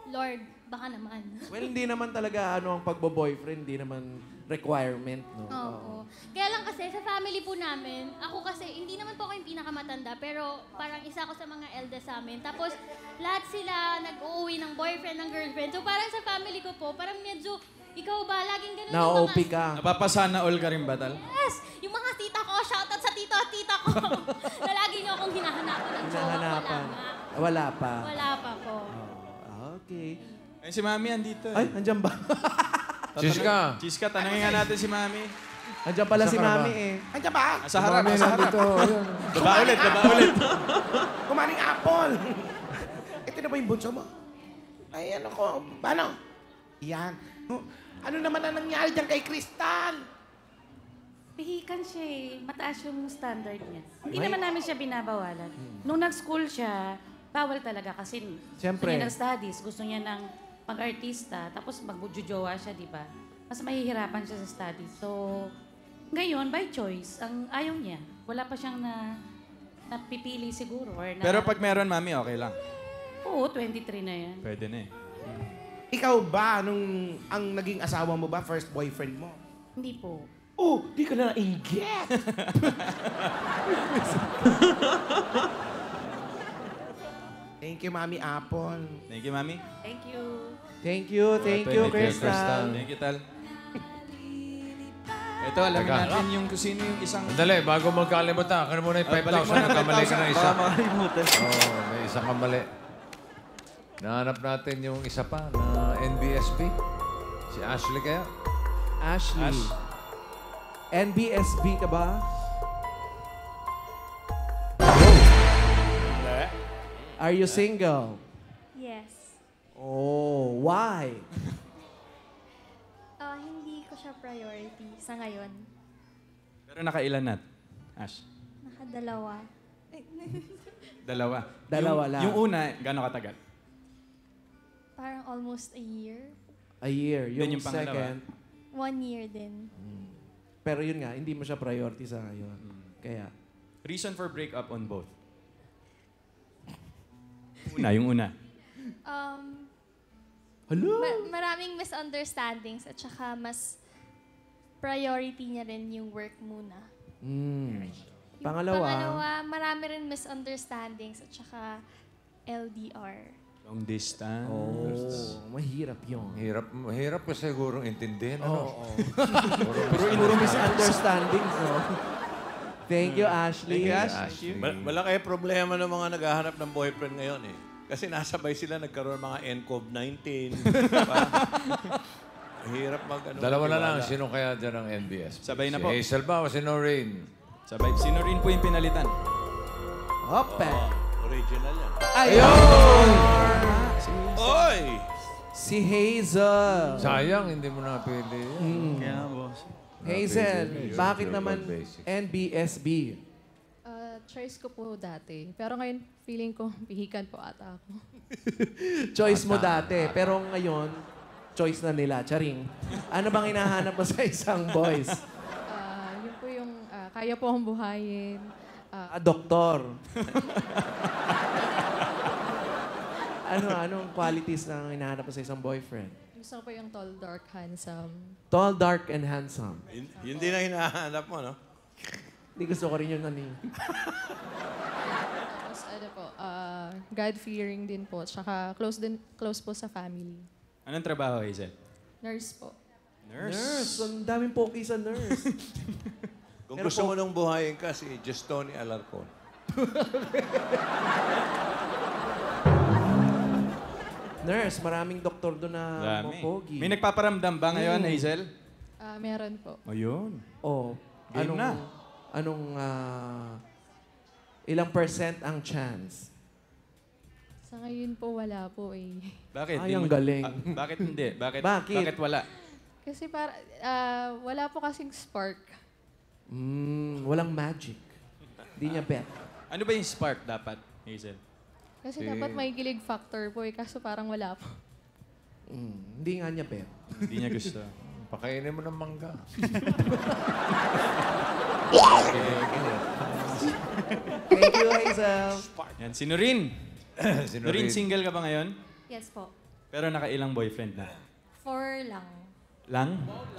Lord, baka naman. Well, hindi naman talaga ano ang pagbo-boyfriend, hindi naman requirement, no? Oo. Kaya lang kasi sa family po namin, ako kasi, hindi naman po ako yung pinakamatanda, pero parang isa ako sa mga eldest sa amin. Tapos, lahat sila nag-uuwi ng boyfriend, ng girlfriend. So parang sa family ko po, parang medyo, ikaw ba, laging ganun yung Na-OP mga... ka. Napapasana all ka rin ba, Tal? Yes! Yung mga tita ko, shoutout sa tito at tita ko. (laughs) na lagi niyo akong hinahanapan ng jowa. Wala Hinahanapan. nga. Wala pa. Wala pa po. Ah, Okay. Ay, si Mami andito. eh. Ay, andyan ba? (laughs) Chiska. Chiska, tanongin nga natin si Mami. andyan pala si Mami eh. Andiyan ba? Sa harap, Mami, sa harap. nandito. Ayun. Daba ulit, daba ulit. Kumaring apple. Ito na ba yung bunso mo? Ay, ano ko? Ano? Yan. Oh, Ano naman ang nangyari dyan kay Crystal? Pihikan siya eh. Mataas yung standard niya. Hindi naman namin siya binabawalan. Nung nag-school siya, bawal talaga kasi Siyempre. gusto niya ng studies, gusto niya ng pag-artista, tapos magbujujowa siya, di ba? Mas mahihirapan siya sa studies. So, ngayon, by choice, ang ayaw niya. Wala pa siyang na napipili siguro. Or na, Pero pag meron, Mami, okay lang. Oo, 23 na yan. Pwede na eh. Ikaw ba, nung ang naging asawa mo ba, first boyfriend mo? Hindi po. Oh, di ka na nainggit. (laughs) Thank you, Mami Apple. Thank you, Mami. Thank you. Thank you, thank you, Crystal. Thank you, Tal. Ito, alamin Teka. natin yung kung sino yung isang... Sandali, bago magkalimutan, akin muna yung Ay, balik 5,000. mo na, Nagkamali ka 5,000. na isa. Baka Oo, may isang kamali. Nahanap natin yung isa pa na NBSP. Si Ashley kaya? Ashley. Ash. NBSB ka ba? Are you single? Yes. Oh, why? (laughs) Ah, hindi ko siya priority sa ngayon. Pero nakailan na? Ash? Nakadalawa. (laughs) Dalawa. Dalawa yung, lang. Yung una, gano'ng katagal? Parang almost a year. A year. Yung, Then yung pangalawa? second. One year din. Pero yun nga, hindi mo siya priority sa ngayon. Kaya, Reason for breakup on both? Una, yung una. Um, Hello? ma- maraming misunderstandings at saka mas priority niya rin yung work muna. mm. Yung Pangalawa, Pangalawa, marami rin misunderstandings at saka LDR. Long distance. oh, mahirap yun. Hirap, hirap pa siguro intindihin. Ano? Oo. (laughs) Puro, puro misunderstandings, no? Thank you, Ashley. Thank you, Ash. Thank you. Mal- malaki problema ng mga naghahanap ng boyfriend ngayon eh. Kasi nasabay sila nagkaroon ng mga NCOV-19. (laughs) diba? Hirap mag ano, Dalawa na lang. Sino kaya dyan ang NBS? Sabay na si po. Hazel ba o si Noreen? Sabay. Sino rin po yung pinalitan? Ope. Original yan. Ayun! Oy! Si Hazel. Sayang, hindi mo napili. Mm. Kaya boss. Hazel, bakit naman. NBSB? Uh, choice ko po dati. Pero ngayon, feeling ko, pihikan po ata ako. (laughs) Choice mo dati, pero ngayon, choice na nila. Charing. Ano bang hinahanap mo sa (laughs) isang boys? Ah, yun po yung ah, kaya po akong buhayin. Ah, Ah, doktor. (laughs) ano, anong qualities na hinahanap mo sa isang boyfriend? Gusto ko po yung tall, dark, handsome. Tall, dark, and handsome. Yun, yun din ang hinahanap mo, no? Hindi gusto ko rin yun, nani. Tapos ano po, ah, God-fearing din po. Tsaka close, din, close po sa family. Anong trabaho, Hazel? Nurse po. Nurse. Ang daming poki sa nurse. (laughs) Kung Pero gusto po- mo nung buhayin ka, si Justoni Alarcon. (laughs) nurse, maraming doktor doon na Dami. pogi. May nagpaparamdam ba ngayon, Mm. Hazel? Ah, meron po. Ayun. Oh, Game anong, na. Anong, ah, ilang percent ang chance? Sa ngayon po, wala po eh. Bakit? Ay, Di ang mo- galing. Ah, bakit hindi? Bakit, Bakit? bakit wala? Kasi para, ah, wala po kasing spark. Mm, walang magic. Hindi niya bet. Ano ba yung spark dapat, Hazel? Kasi Si- dapat may gilig factor po eh, kaso parang wala po. Mm, hindi nga niya bet. Hindi niya gusto. Pakainin mo ng mangga. Thank you, Hazel. Yan, si Nurin. (clears throat) si Nurin, single ka ba ngayon? Yes po. Pero nakailang boyfriend na. Four lang. Lang?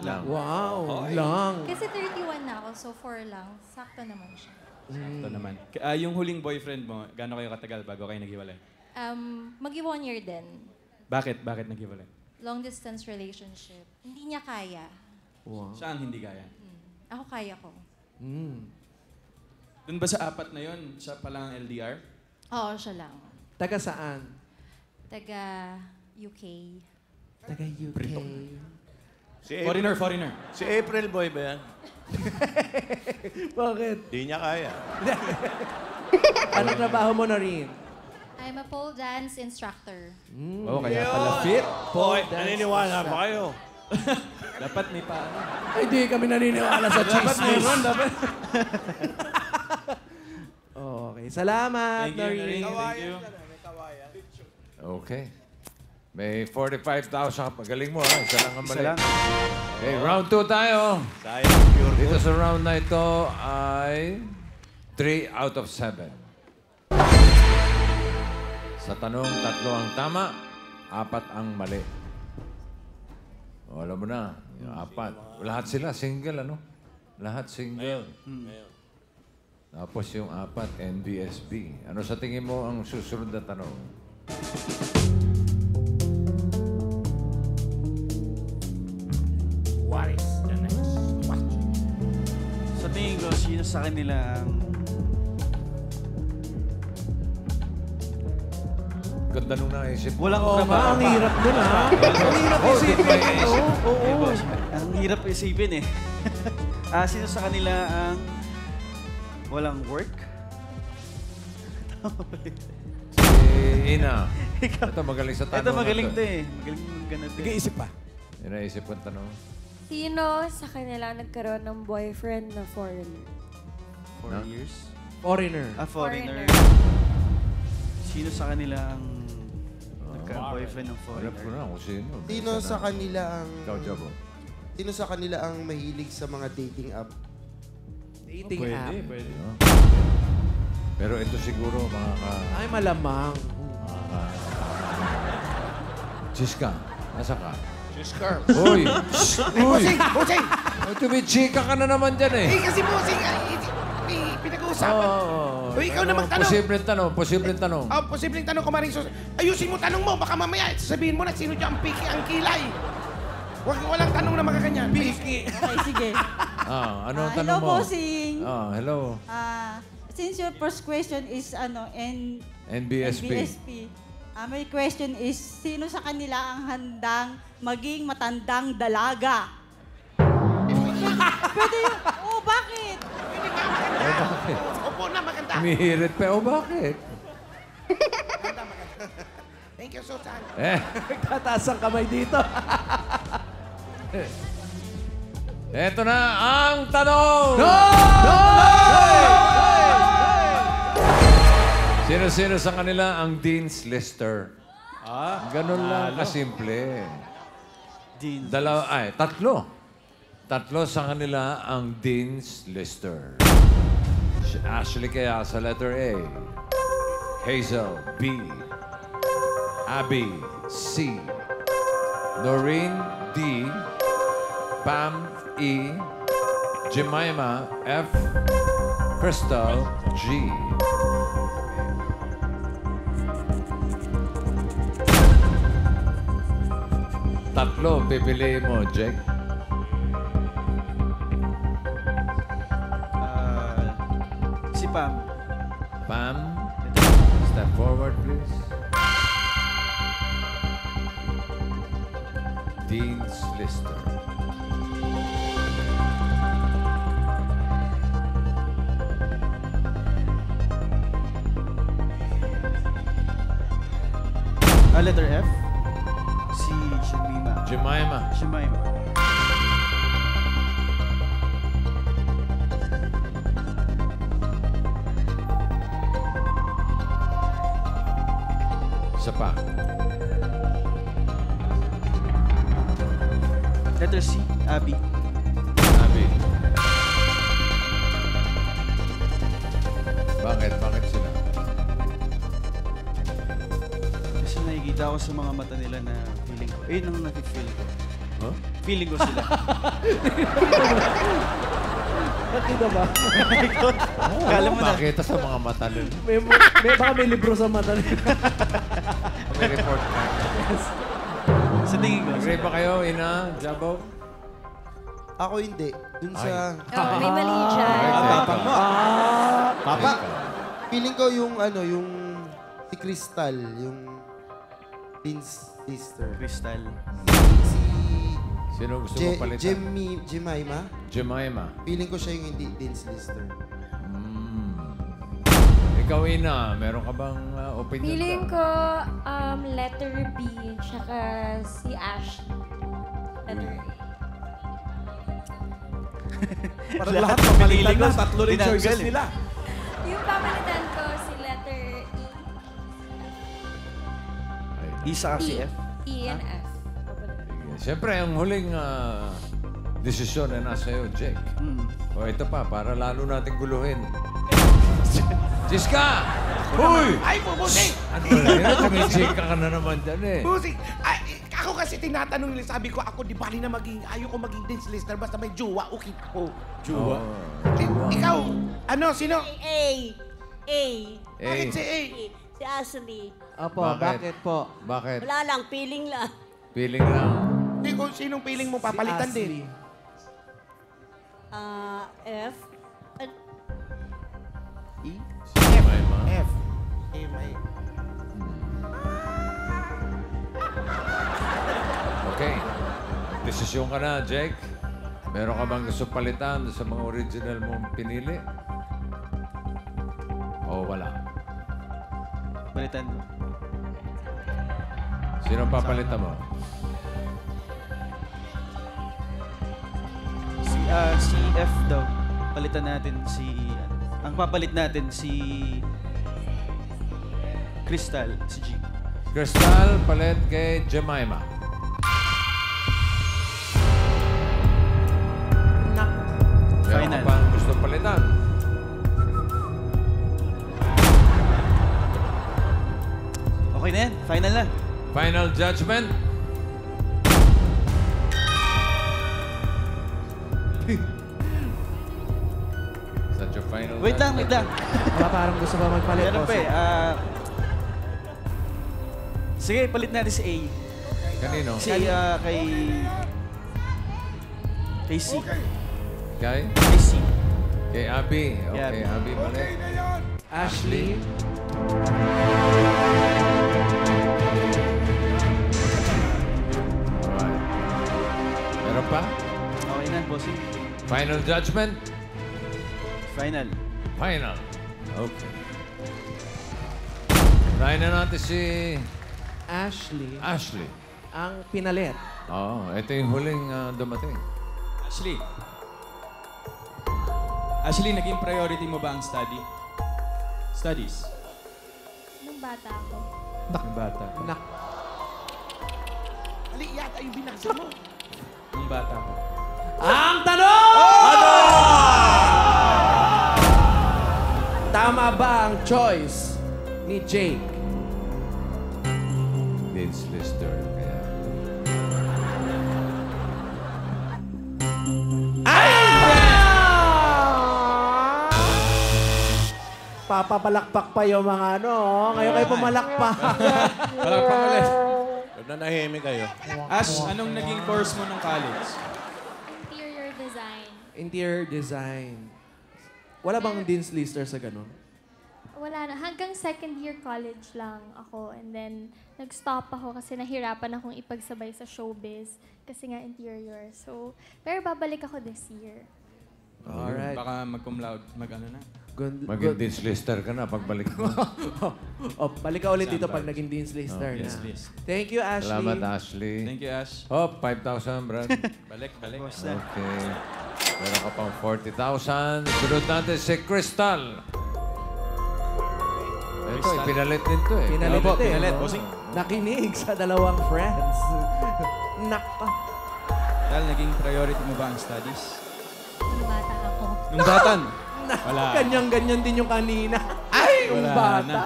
Lang. Wow, lang. Kasi 31 na ako, so four lang. Sakto naman siya. Ito naman. K- ah, yung huling boyfriend mo, gaano kayo katagal bago kayo naghiwalay? Um, mag one year din. Bakit? Bakit naghiwalay? Long distance relationship. Hindi niya kaya. Wow. Siya ang hindi kaya. Ako kaya ko. Mm. Doon ba sa apat na yon, siya pa lang ang LDR? Oo, siya lang. Taga saan? Taga UK. Taga UK. Si April, Foreigner, foreigner. si April Boy ba yan? (laughs) Bakit? Di niya kaya. (laughs) Ano trabaho mo na rin? I'm a pole dance instructor. Mm. Oo, kaya pala fit. Hoy, dance naniniwala pa kayo. (laughs) Dapat may paano. Ay, di kami naniniwala sa Dapat chismis. meron, dapat. okay. Salamat, Thank you, Noreen. Thank you. Okay. May 45,000. Magaling mo, ha? Isa lang ang mali. Isa lang. Okay, round 2 tayo. Sayang, pure Dito sa round na ito ay 3 out of 7. Sa tanong, tatlo ang tama, apat ang mali. O, alam mo na, yung apat. Lahat sila single, ano? Lahat single. Tapos yung apat, NBSB. Ano sa tingin mo ang susunod na tanong? What is the next question? Sa tingin ko, sino sa kanila ang Ganda tanong na isip mo. Walang Oo, trabaho. ang hirap nun, ha? Ang hirap Oh, isipin. ba Oo, oo. Eh, ang hirap isipin eh. (laughs) Ah, sino sa kanila ang walang work? Si Ina. (laughs) Ito magaling sa tanong. Ito magaling to eh. Magaling ganun to. eh. Nag-iisip pa. Inaisip ko ang tanong. Sino sa kanila nagkaroon ng boyfriend na foreigner? Four No? years? Foreigner. A foreigner. Sino sa kanila ang nagka-boyfriend ng Alam ko foreigner? na kung sino. Sino sa kanila ang... Ikaw, Jabo. Sino sa kanila ang mahilig sa mga dating app? Dating app. Pwede. no? Pero ito siguro mga ka... Ay, malamang. Mga ka... Chiska, nasa ka? Chiska. Uy! Uy! Busing! Busing! Uy, tumitsika ka na naman dyan eh. Eh, kasi Busing, ay, may pinag-uusapan. Oo. O, ikaw na magtanong. Posibleng tanong, posibleng tanong. Oh, posibleng tanong ko, Maring Sus. Ayusin mo tanong mo, baka mamaya sabihin mo na sino dyan ang piki, ang kilay. Huwag walang tanong na magaganyan. Piki. Okay, sige. (laughs) Ah, ano ang Ah, tanong hello, mo? bossing. Ah, hello. Ah, since your first question is ano, N NBSP. NBSP, ah, my question is, sino sa kanila ang handang maging matandang dalaga? (laughs) Pwede yun. Oh, bakit? Eh, bakit? Opo na, maganda. Umihirit pa. O bakit? (laughs) Thank you, Susan. Eh, Tataas ang kamay dito. (laughs) eto na ang tanong! Sino-sino sa kanila ang Dean's Lister? Ah, Ganun lang kasimple. Dean. Dalawa, ay, tatlo. Tatlo sa kanila ang Dean's Lister. Si Ashley kaya sa letter A. Hazel, B. Abby, C. Noreen, D. Pam, E. Jemima, F. Crystal, G. Tatlo, pipiliin mo, Jake. Si Pam. Pam, step forward, please. Dean's Lister. Ah, letter F. Jemima. Shamima. Isa pa. Letter C. Abby. Abby. Bakit? Bakit sila? Kasi nakikita ko sa mga mata nila na Eh, nang nafe-feel ko. Huh? Feeling ko sila. Nakita ba? (laughs) Kala mo na. Makita sa mga mata nila. May, may, baka may libro sa mata nila. (laughs) May report ka. Sa tingin ko. Agree ba kayo, Ina, Jabo? Ako hindi. Dun sa... Oh, may mali dyan. Tapang mo. Papa! Feeling ko yung ano, yung si Crystal, yung Dean's sister. Crystal. Si Sino gusto Je- mo palitan? Jemmy, Jemima. Jemima. Feeling ko siya yung hindi Dean's lister. Mm. Ikaw, Ina, meron ka bang uh, opinion Feeling ka? ko um, letter B, tsaka si Ash. Letter A. (laughs) Parang lahat papalitan Piniling na. ko, Tatlo rin choices nila. Yung papalitan Ay, Isa kasi E. F. E and F. Siyempre, ang huling ah, desisyon na nasa iyo, Jake. Mm. O ito pa, para lalo natin guluhin. (laughs) Jiska! Hoy! Ay, Busing! Ano na yun? Tumichika ka na naman dyan eh. Busing! Ay, ako kasi tinatanong nila, sabi ko, ako di bali na maging, ayoko maging dance listener, basta may jowa, okay ako. Jowa? Eh, ikaw, ano, sino? A. A. Bakit si A? si Ashley. Opo, Bakit? bakit po? Bakit? Wala lang, feeling lang. Feeling lang. Hindi, kung sinong feeling mo, papalitan si din. Ah, F. E? F. F. E, A, may... Okay. Desisyon ka na, Jake. Meron ka bang gusto palitan sa mga original mong pinili? O wala? Balitan mo. Sino papalitan mo? Si, ah, si F daw. Palitan natin si... Ang papalit natin si... Crystal, si G. Crystal, palit kay Jemima. Na. Final na. Final judgment? Is that your final Wait lang, wait lang. Wala parang gusto pa magpalit. Meron pa eh. ah, sige, palit natin si A. Kanino? Si ah, kay... Kay C. Kay? Kay C. Kay Abby. Kay Okay, Abby, balik. Ashley. Final judgment? Final. Final. Okay. Unahin na natin si Ashley. Ashley. Ang pinalit. Oo, ito yung huling ah, dumating. Ashley. Ashley, naging priority mo ba ang study? Studies? Nung bata ako. Nak. bata. Nak. Ali, yata yung binasa mo. Nung bata pa. Ang tanong! Ano? Tama ba ang choice ni Jake? Vince Lister. Kaya... Papapalakpak pa yung mga ano. oh. Ngayon kayo pumalakpak. Palakpak ulit. Huwag na nahihimik kayo. Ash, anong naging course mo nung college? Interior design. Wala bang Dean's Lister sa ganun? Wala na. Hanggang second year college lang ako. And then, nag-stop ako kasi nahirapan akong ipagsabay sa showbiz. Kasi nga interior. So, pero babalik ako this year. Alright. Baka mag-cum laude, mag-ano na. Good, Maging Vince Lister ka na pagbalik mo. (laughs) oh, balik ka ulit dito pag naging Dean's Lister Oh, na. Dean's List. Thank you, Ashley. Salamat, Ashley. Thank you, Ash. Oh, 5,000, Brad. (laughs) Balik, balik. Okay. Meron ka pang 40,000. Sunod natin si Crystal. Ito, Crystal. eh, pinalit din to eh. Pinalit Opo, ito eh, pinalit, no? bossing. Nakinig sa dalawang friends. (laughs) Naka. Dahil naging priority mo ba ang studies? Nung bata ako. Nung batan? (laughs) Wala. Ganyan-ganyan din yung kanina. (laughs) Ay, yung Wala bata. na.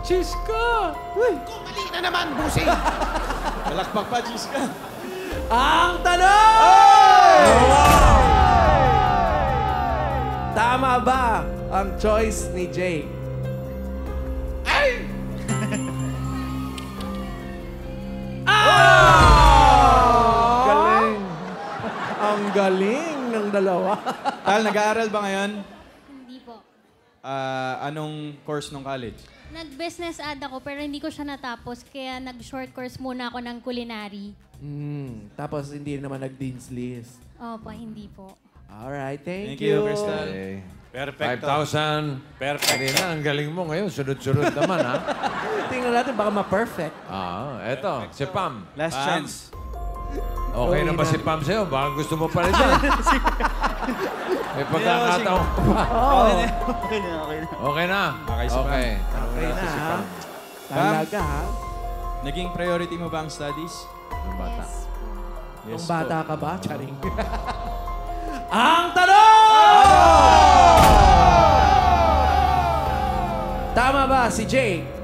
Cheese ka! Uy! Mali na naman, busing. Palakpak pa, cheese ka. Ang tanong! Tama ba ang choice ni Jake? Ay! (laughs) ah! Galing. Ang galing ng dalawa. (laughs) Tal, nag-aaral ba ngayon? Hindi po. Ah, anong course nung college? Nag-business ad ako pero hindi ko siya natapos. Kaya nag-short course muna ako ng culinary. Hmm, tapos hindi naman nag-dean's list. Opo, hindi po. Alright, thank, Thank you, Crystal. Okay. Perfecto. 5,000. Perfect. Kanina, ang galing mo ngayon. Sunod-sunod naman, ha? (laughs) Tingnan natin, baka ma-perfect. Ah, eto, si Pam. Last Pam. chance. Okay na ba si Pam sa'yo? Baka gusto mo pa rin (laughs) dyan. May pagkakataon ka pa. (laughs) Okay na, okay na, okay na. Okay na? Okay, si Pam. Okay. Okay na, si ha? Pam. Talaga, ha? Naging priority mo ba ang studies? Ng bata. Nung Yes bata po. ka ba? Charing. Ang tanong! Tama ba si Jake?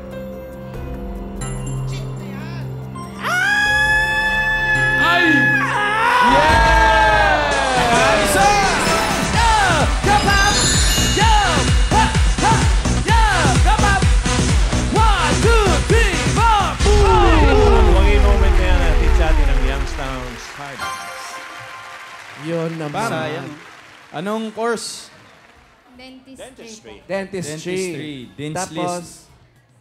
Yun naman. Sayang. Anong course? Dentistry, Dentistry. Dentistry. Dentistry. Dentist Tapos.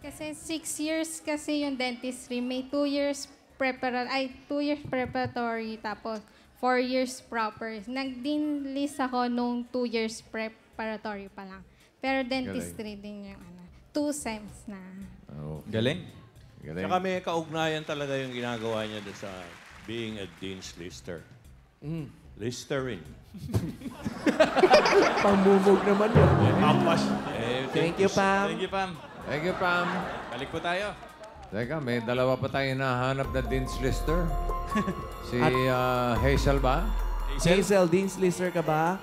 Kasi six years kasi yung dentistry. May two years prepara ay two years preparatory tapos four years proper. Nag-dean list ako nung two years preparatory pa lang. Pero dentistry din yung ano. Two sems na. Galing. Galing. Saka may kaugnayan talaga yung ginagawa niya sa being a Dean's Lister. Mm. Listerin. (laughs) Pangmumog naman yun. Papas. Eh, Thank you, Pam. Thank you, Pam. Thank you, Pam. Balik po tayo. Teka, may dalawa pa tayong nahanap na Dean's Lister. (laughs) si At- ah, Hazel ba? Hazel, Dean's Lister ka ba?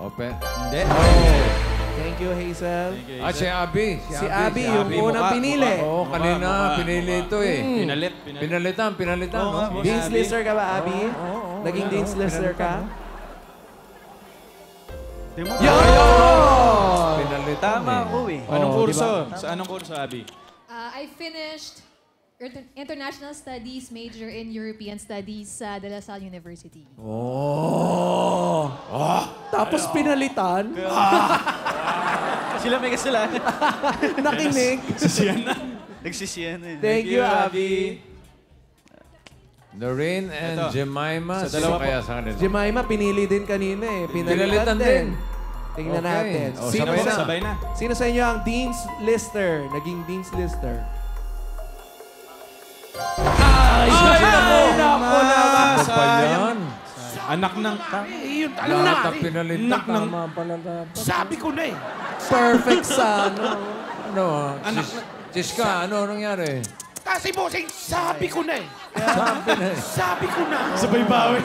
Open. Hindi. Oh. Thank you, Hazel. Ah, si Abby. Si Abby, yung unang pinili. Oo, kanina pinili ito eh. Mm. Pinalit, pinalit. Pinalitan, pinalitan. Oo nga, no? Dean's Lister ka ba, Abby? Naging Dean's Lister ka? Yo! Pinalitan Tama eh. ako eh. Anong Oh, kurso? Sa anong kurso, Abby? Uh, I finished International Studies major in European Studies sa De La Salle University. Oh! Tapos pinalitan? (laughs) Sila may kasalanan. Nakinig. (laughs) Nagsisiyan na. Nagsisiyan na. eh. Thank you, Abby. Noreen and Ito. Jemima. Sa dalawa kaya sa kanila? Jemima, pinili din kanina eh. Pinalitan Pinalitan din. din. Tingnan Okay. natin. Oh, Sino sabay sa, na. Sabay na. Sino sa inyo ang Dean's Lister? Naging Dean's Lister? Ay! Ay! Nako naman! Ano pa yan? Anak ng... Eh, yun, alam na. Lahat ng pinalitan. Nak ng- Tama pala dapat. Sabi ko na eh. Perfect sa ano. Ano? Sis, Chiska, ano nangyari? Kasi bossing, sabi ko na eh. Sabi na eh. Sabi ko na. Sabay bawi.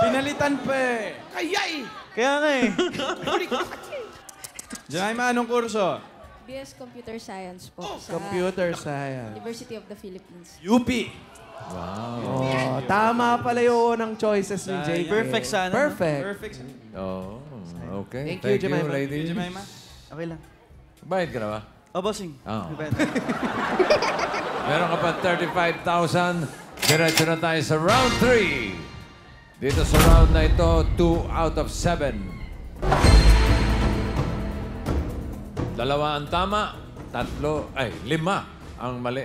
Pinalitan pa eh. Kaya eh. Kaya nga eh. Jemima, anong kurso? BS Computer Science po sa Computer Science. University of the Philippines. UP. Wow. Oh, tama pala yung unang choices ni Jake. Perfect sana, no? Perfect. Perfect. Oh, okay. Thank you, Jemima. ladies. Jemima. Okay lang. Bayad ka na ba? Oh, bossing. Oo. Diba? (laughs) Meron ka pa 35,000. Diretso na tayo sa round 3. Dito sa round na ito, 2 out of 7. Dalawa ang tama, tatlo, ay, lima ang mali.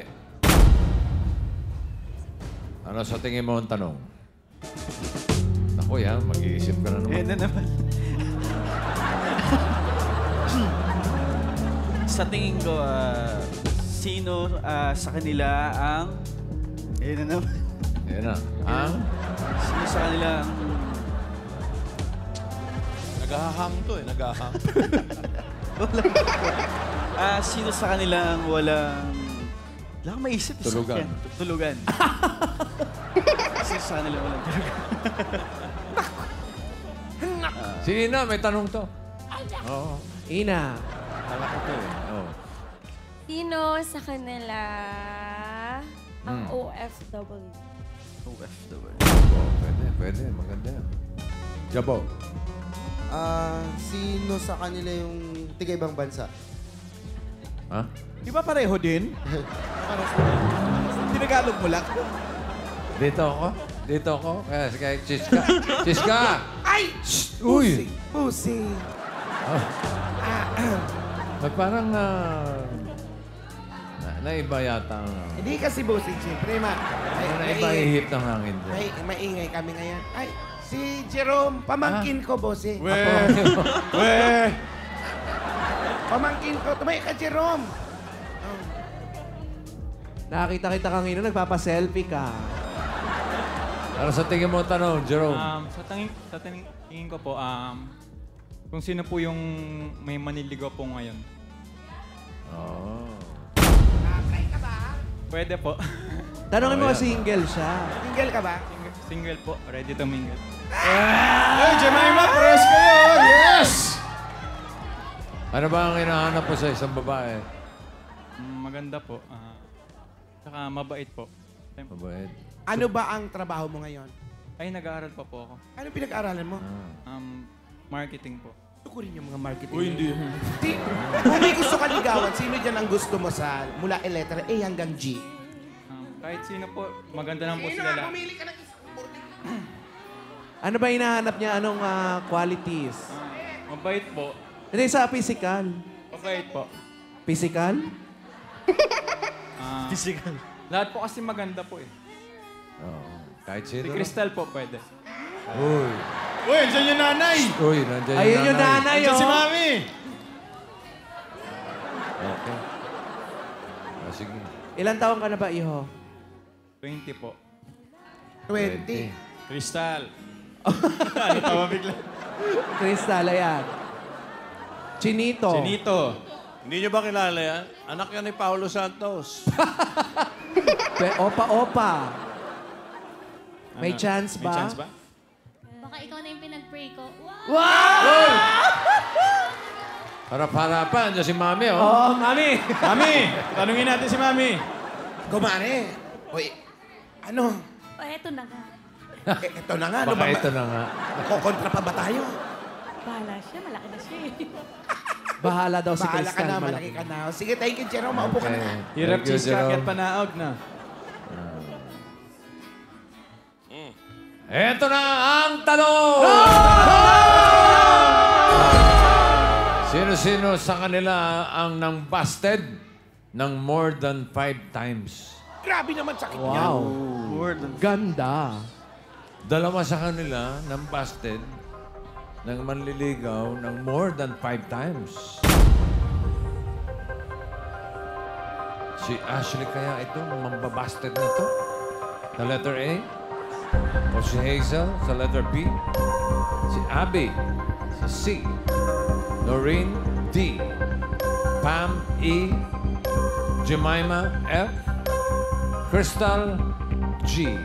Ano sa tingin mo ang tanong? Ako yan, mag-iisip ka na naman. Yan na naman. sa tingin ko, ah, sino ah, sa kanila ang... Yan na naman. Yan na. Ang? Sino sa kanila ang... Naghahang to eh, naghahang. (laughs) (laughs) Walang... Ah, sino sa kanila ang walang... Wala akong maisip. Tulugan. Yan, Tulugan. (laughs) sino sa kanila walang tulugan? Si Ina, may tanong to. Oo. Ina. Kala ko to eh. Oo. Sino sa kanila ang Hmm. OFW? OFW. Oo, pwede, pwede. Maganda yan. Jabo. Ah, sino sa kanila yung tiga ibang bansa? Ha? Di ba pareho din? (laughs) Tinagalog mo lang. Dito ako? Dito ako? Kaya si kay Chiska. Chiska! (laughs) Ay! Uy! Pussy. Oh. Ba't parang ah, na, naiba yata ang... Hindi kasi bossing, siyempre ma. May, Naiba maingay- ihip ng hangin ko. May, maingay kami ngayon. Ay, si Jerome, pamangkin ko, bossing. We. We. Pamangkin ko. Tumay ka, Jerome. Nakakita kita kanina, nagpapa-selfie ka. Ano sa tingin mo ang tanong, Jerome? Um, sa tingin, sa tingin, tingin ko po, um, kung sino po yung may maniligaw po ngayon. Oh. Pwede po. Tanongin mo Oh, yan. single siya. Single ka ba? Single, single po, ready to mingle. Hey, Jemima, pares kayo! Yes! Ano ba ang hinahanap mo sa isang babae? Mm, maganda po. ah, saka mabait po. Mabait. Ano ba ang trabaho mo ngayon? Ay, nag-aaral pa po ako. Ano pinag-aaralan mo? Um, marketing po. Gusto ko rin yung mga marketing. Uy, hindi. Di, kung may gusto ka ligawan, sino dyan ang gusto mo sa mula e letter A hanggang G? Um, kahit sino po, maganda lang po sila lahat. Pumili ka ng isang Ano ba hinahanap niya? Anong ah, qualities? Mabait po. Hindi, sa physical. Mabait po. Physical? Um, (laughs) Physical. Lahat po kasi maganda po eh. Oo. Kahit Si sino. Crystal po pwede. Uy. Uy, andyan yung nanay! Uy, nandiyan Ayun yung nanay, oh. si mami! Okay. Ah, sige. Ilan taon ka na ba, Iho? 20 po. 20. Crystal. (laughs) ano tawa bigla? Crystal, ayan. Chinito. Chinito. Hindi nyo ba kilala yan? Anak yan ni Paulo Santos. (laughs) Opa-opa. May Ano? chance ba? May chance ba? Baka ikaw na yung pinag-pray ko. Wow! Wow! Harap-harapan. Diyan si Mami, oh. Oh, mami. Mami! Tanungin natin si Mami. Kumare. Uy, ano? O, eto na nga. Eh, ito na nga. Ano Baka ba? ito na nga. Kukontra pa ba tayo? Bahala siya, malaki na siya eh. (laughs) Bahala daw si Bahala ka Crystal. na, malaki. ka na. Sige, thank you, Jerome. Maupo ka na. Hirap Thank you, cheese Jerome. kahit panaog na. Ito na ang tanong! Sino-sino sa kanila ang nang busted ng more than five times? Grabe naman sakit Wow. yan. Ganda. Dalawa sa kanila nang busted ng manliligaw ng more than five times. Si Ashley kaya ito, mambabasted na to? Sa letter A? O si Hazel sa letter B? Si Abby sa C? Noreen D? Pam E? Jemima F? Crystal G?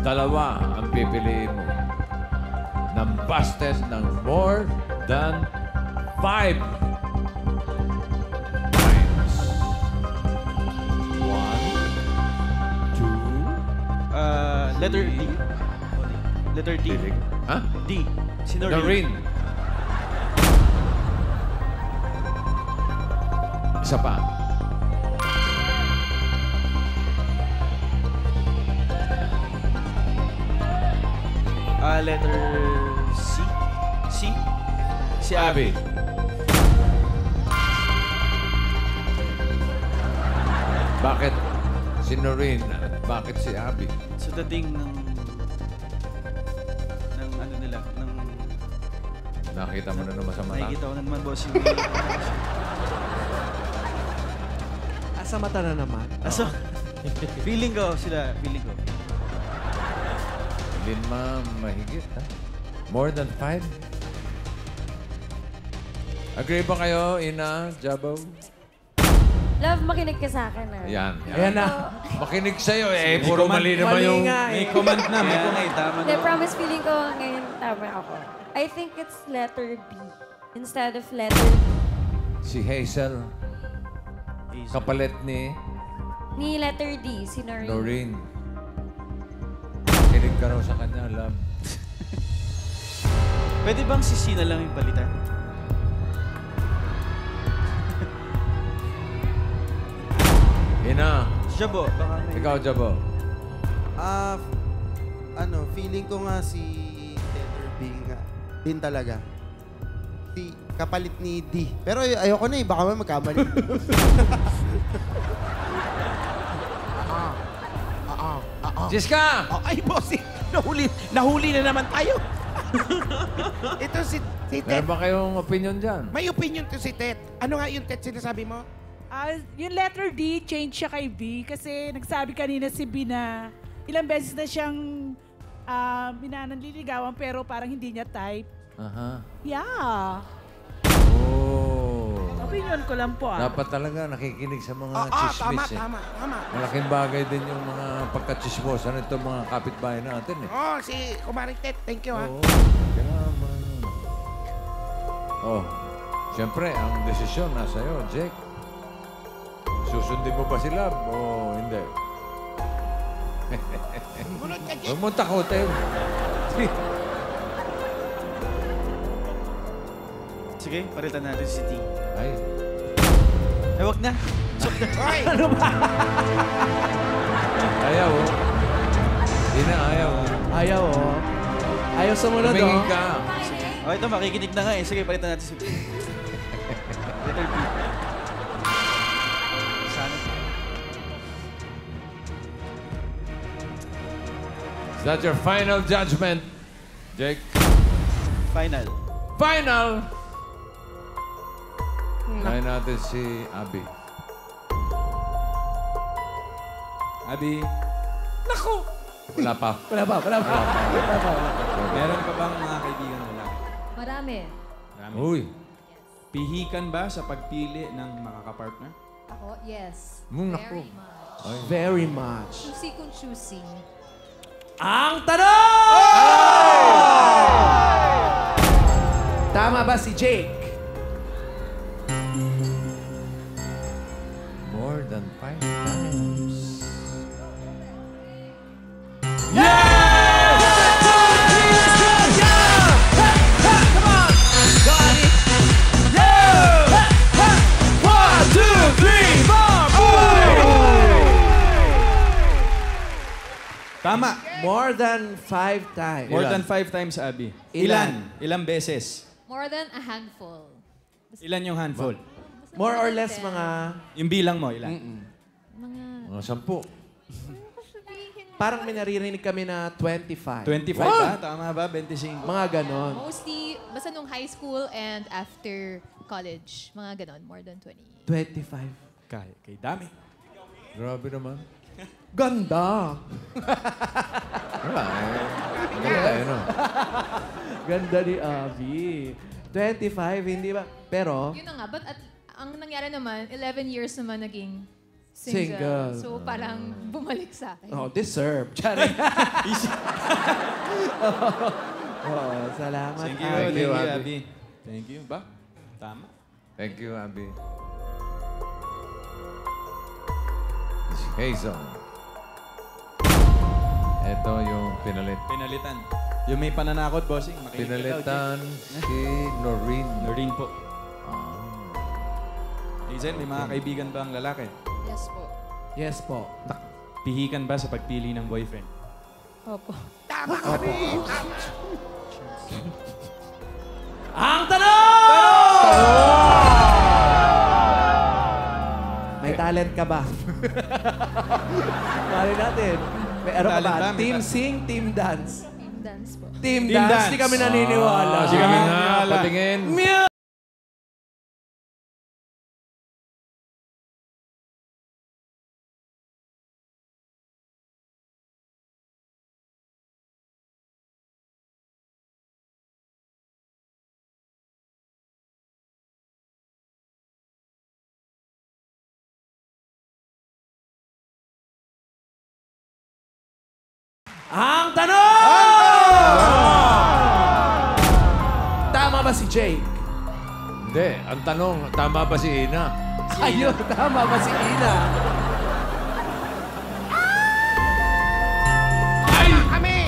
Dalawa ang pipiliin mo. Nang busted ng more than five times. One, two, Uh, letter D. Letter D. Ha? D. Si Noreen. Isa pa. Ah, letter. Si Abby. Bakit si Noreen at bakit si Abby? Sa dating ng... ng ano nila, ng... Nakita mo na naman sa mata? Nakikita ko na naman, boss, yung... Asa (laughs) mata na naman. Aso, (laughs) feeling ko sila, feeling ko. Lima mahigit, ha? More than five? Agree ba kayo, Ina, Jabo? Love, makinig ka sa akin ah. Yan. yan. Ayan na. Makinig sa'yo, eh. May Puro mali naman yung... nga eh. May command na. May eh, tama Ano? promise feeling ko ngayon tama ako. I think it's letter B instead of letter D. Si Hazel, kapalit ni Ni letter D, si Noreen. Noreen. Kinig ka raw sa kanya, love. Pwede bang si C na lang yung palitan? Ina, Jabo, baka may... ikaw, Jabo. Ah, ano, feeling ko nga si letter B nga. Din talaga. Si kapalit ni D. Pero ay- ayoko na eh, baka man magkamali. (laughs) Ah, ah, ah. Jiska! Oh, ay, bossy. Nahuli, nahuli na naman tayo. (laughs) Ito si, si Ted. Meron ba kayong opinion dyan? May opinion to si Ted. Ano nga yung Ted sinasabi mo? Ah, yung letter D, change siya kay B kasi nagsabi kanina si B na ilang beses na siyang uh, binananliligawan pero parang hindi niya type. Aha. Yeah. Oh. Opinion ko lang po ah. Dapat talaga nakikinig sa mga Ah, ah, chismis tama, eh. tama, tama. Malaking bagay din yung mga pagkachismosa nito mga kapitbahay natin eh. Oh, si Kumaring Ted. Thank you, ha. Oo. Kailangan. Oh, siyempre, ang desisyon nasa iyo, Jake. Susundin mo ba sila o hindi? Huwag mo takutin. Sige, palitan natin si T. Ay, Eh, wag na. Hoy! (laughs) ano ba? ayaw oh. Hindi na ayaw oh. Ayaw, oh. Ayaw sumunod, Tumingin oh. ka. Oh, ito, makikinig na nga eh. Sige, palitan natin si (laughs) Letter B. Sana. Is that your final judgment, Jake? Final. Final! Try natin si Abby. Abi, Naku! (laughs) Wala pa. Wala pa, wala pa. Wala pa, wala pa. meron pa bang mga kaibigan wala? Marami. Marami. Uy. Pihikan ba sa pagpili ng makakapartner? Ako, yes. Mm, naku. Very much. Ay. Very much. Choosy kung choosy. Ang tanong! Tama ba si Jake? More than five times. Tama. More than five times. More than five times, Abi. Ilan? Ilan? Ilang beses? More than a handful. Ilan yung handful? More or less mga... Yung bilang mo, ilan? Mga... Mga sampu. Parang may naririnig kami na 25. 25 ba? Tama ba? 25? Mga ganon. Mostly, basta nung high school and after college. Mga ganon, more than 20. 25. Kay, kay dami. Grabe naman. Ganda. Wala eh. Wala eh, no? Ganda ni Abby. 25, hindi ba? Pero, Yun na nga, but at, ang nangyari naman, 11 years naman naging Single. single. So parang bumalik sa akin. oh, deserve. Charing. (laughs) Oo, salamat. Thank you, Thank thank you, Abby. Abby. Thank you. Ba? Tama. Thank you, Abby. Hazel. Ito yung pinalit. Pinalitan. Yung may pananakot, bossing. Makinig Pinalitan si Noreen. Noreen po. Hazel, may mga kaibigan ba ang lalaki? Yes po. Yes po. Pihikan ba sa pagpili ng boyfriend? Opo. Tama ka rin. Ang tanong! May talent ka ba? (laughs) Mali natin. May ano Talent ba? ba? Team sing, team dance. Team dance po. Team, Team dance. dance. Di kami naniniwala. Ah, sige nga, patingin. Meow! Jake? Hindi. Ang tanong, tama ba si Ina? Ayun, tama ba si Ina? Ay! Kami!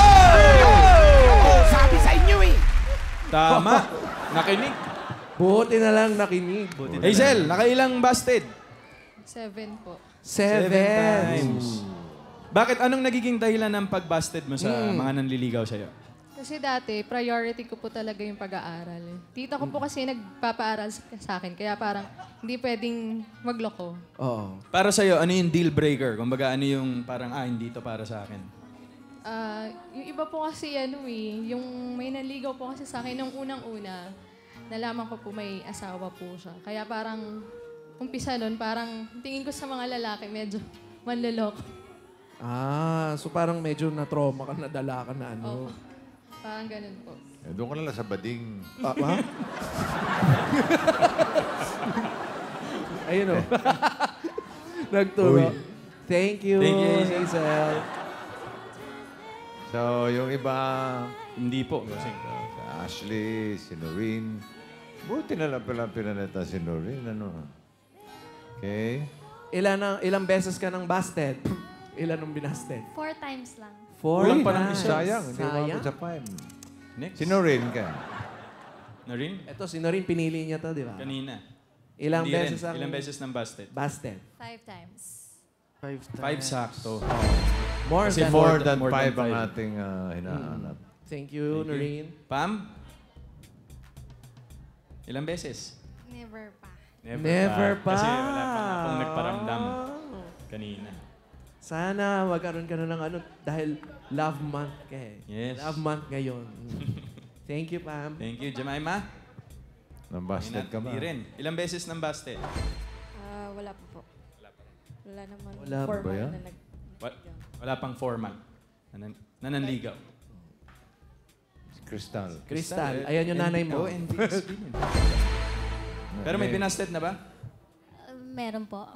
Oh, sabi sa inyo eh. Tama. Nakinig. Buti na lang nakinig. Hazel, nakailang busted? Seven po. Seven. times. Bakit? Anong nagiging dahilan ng pag-busted mo sa Hmm. mga nanliligaw sa'yo? Kasi dati, priority ko po talaga yung pag-aaral. eh. Tita ko po kasi nagpapaaral sa sa akin, kaya parang hindi pwedeng magloko. Oo. Para sa'yo, ano yung deal breaker? Kumbaga, ano yung parang, ah, hindi to para sa akin? Ah, yung iba po kasi ano eh, yung may naligaw po kasi sa akin nung unang-una, nalaman ko po may asawa po siya. Kaya parang, umpisa nun, parang tingin ko sa mga lalaki, medyo (laughs) manloloko. Ah, so parang medyo na-trauma ka, nadala ka na ano. Parang ganun po. Eh, doon ka na lang sa bading. Ah, ha? Ayun o. (laughs) Nagturo. Uy. Thank you, Thank you, Hazel. Hazel. So, yung iba, Hindi po. Bossing. si Ashley, si Noreen. Buti na lang pala pinalita si Noreen. Ano? Okay. Ilan ang, ilang beses ka nang busted? (laughs) Ilan ang binasted? Four times lang. Four Kulang pa ng times. isa. Sayang, hindi Sayang. umabot sa five. Next. Si Noreen ka. Noreen? Ito, si Noreen, pinili niya to, di ba? Kanina. Ilang Hindi beses rin. ang... Ilang beses ng busted? Busted. Five times. Five times. Five sakto. More Kasi than... More More than than five ang ating ah, hinahanap. Thank you, Noreen. Pam? Ilang beses? Never pa. Never pa. Kasi wala pa nga akong nagparamdam kanina. Sana magkaroon ka na ng ano, dahil love month ka eh. Yes. Love month ngayon. (laughs) Thank you, Pam. Thank you, Jemima. Nambasted ka ba? Hindi rin. Ilang beses nang busted? Ah, wala pa po. Wala naman. Wala pa ba yan? na nag... Wa- Wala pang formal. Nanan nananligaw. Crystal. Crystal, ayan yung nanay mo. Oh. (laughs) Pero may binasted na ba? meron po.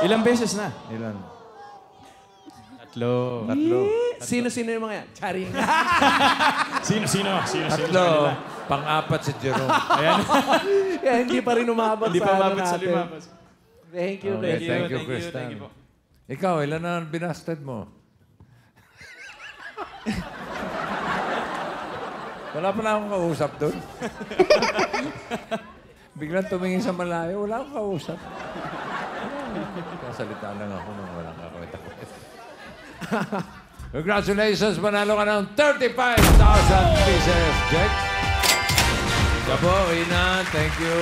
Ilang beses na? Ilan? Tatlo. Tatlo. Sino-sino yung mga yan? Charing. (laughs) Sino, sino? Sino, sino? Tatlo. Pang-apat si Jerome. Ayan. (laughs) Kaya hindi pa rin umabot Hindi sa pa ano umabot sa lima. Thank you, Okay, thank you, thank you, Crystal. thank you po. Ikaw, ilan na ang binasted mo? Wala pa na akong kausap doon. (laughs) Biglang tumingin sa malayo, wala akong kausap. Kasalita lang ako nung walang kakwenta ko. (laughs) Congratulations, manalo ka ng 35,000 pieces, Jake. Gabo, Ina, thank you.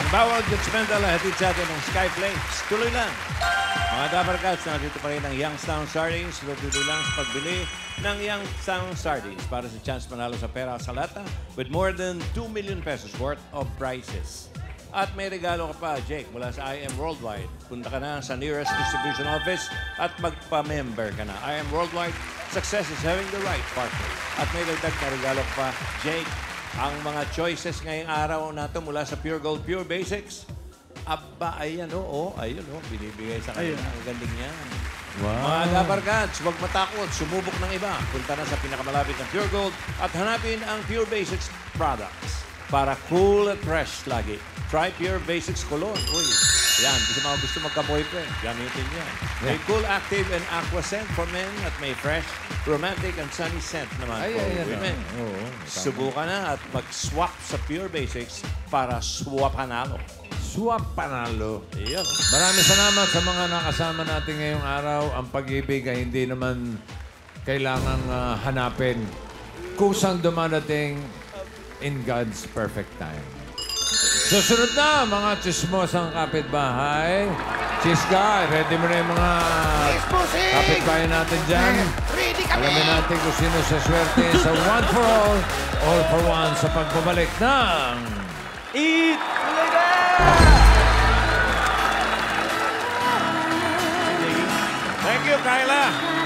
Ang bawat judgmental ay hatid sa atin ng Sky Flames. Tuloy lang. Mga Dapper Cats, nandito pa rin ang Youngstown Sardines. Tuloy lang sa pagbili ng Youngstown Sardines para sa chance manalo sa pera sa lata with more than 2 million pesos worth of prizes. At may regalo ka pa, Jake, mula sa IM Worldwide. Punta ka na sa nearest distribution office at magpa-member ka na. IM Worldwide, success is having the right partner. At may dagdag na regalo ka pa, Jake, ang mga choices ngayong araw na ito mula sa Pure Gold Pure Basics. Aba, ayan o, oh, ayun o, binibigay sa kanila. Ang galing yan. Wow. Mga Gapar Cats, huwag matakot, sumubok ng iba. Punta na sa pinakamalapit ng Pure Gold at hanapin ang Pure Basics products para cool at fresh lagi. Try Pure Basics Cologne. Uy, yan, sa mga gusto magka-boyfriend, gamitin yan. May cool, active, and aqua scent for men at may fresh, romantic, and sunny scent naman Ay, for ay, ay, women. oo, tama. Subukan na at mag-swap sa Pure Basics para swap panalo. Swap panalo. Iyan. Maraming salamat sa mga nakasama natin ngayong araw. Ang pag-ibig ay hindi naman kailangang ah, hanapin. Kusang dumadating in God's perfect time. Susunod na, mga chismosang kapitbahay. Chiska, ready mo na yung mga kapitbahay natin dyan. Ready kami! Alamin natin kung sino sa swerte sa One for All, All for One sa pagbabalik ng... Eat! Thank you, Kyla.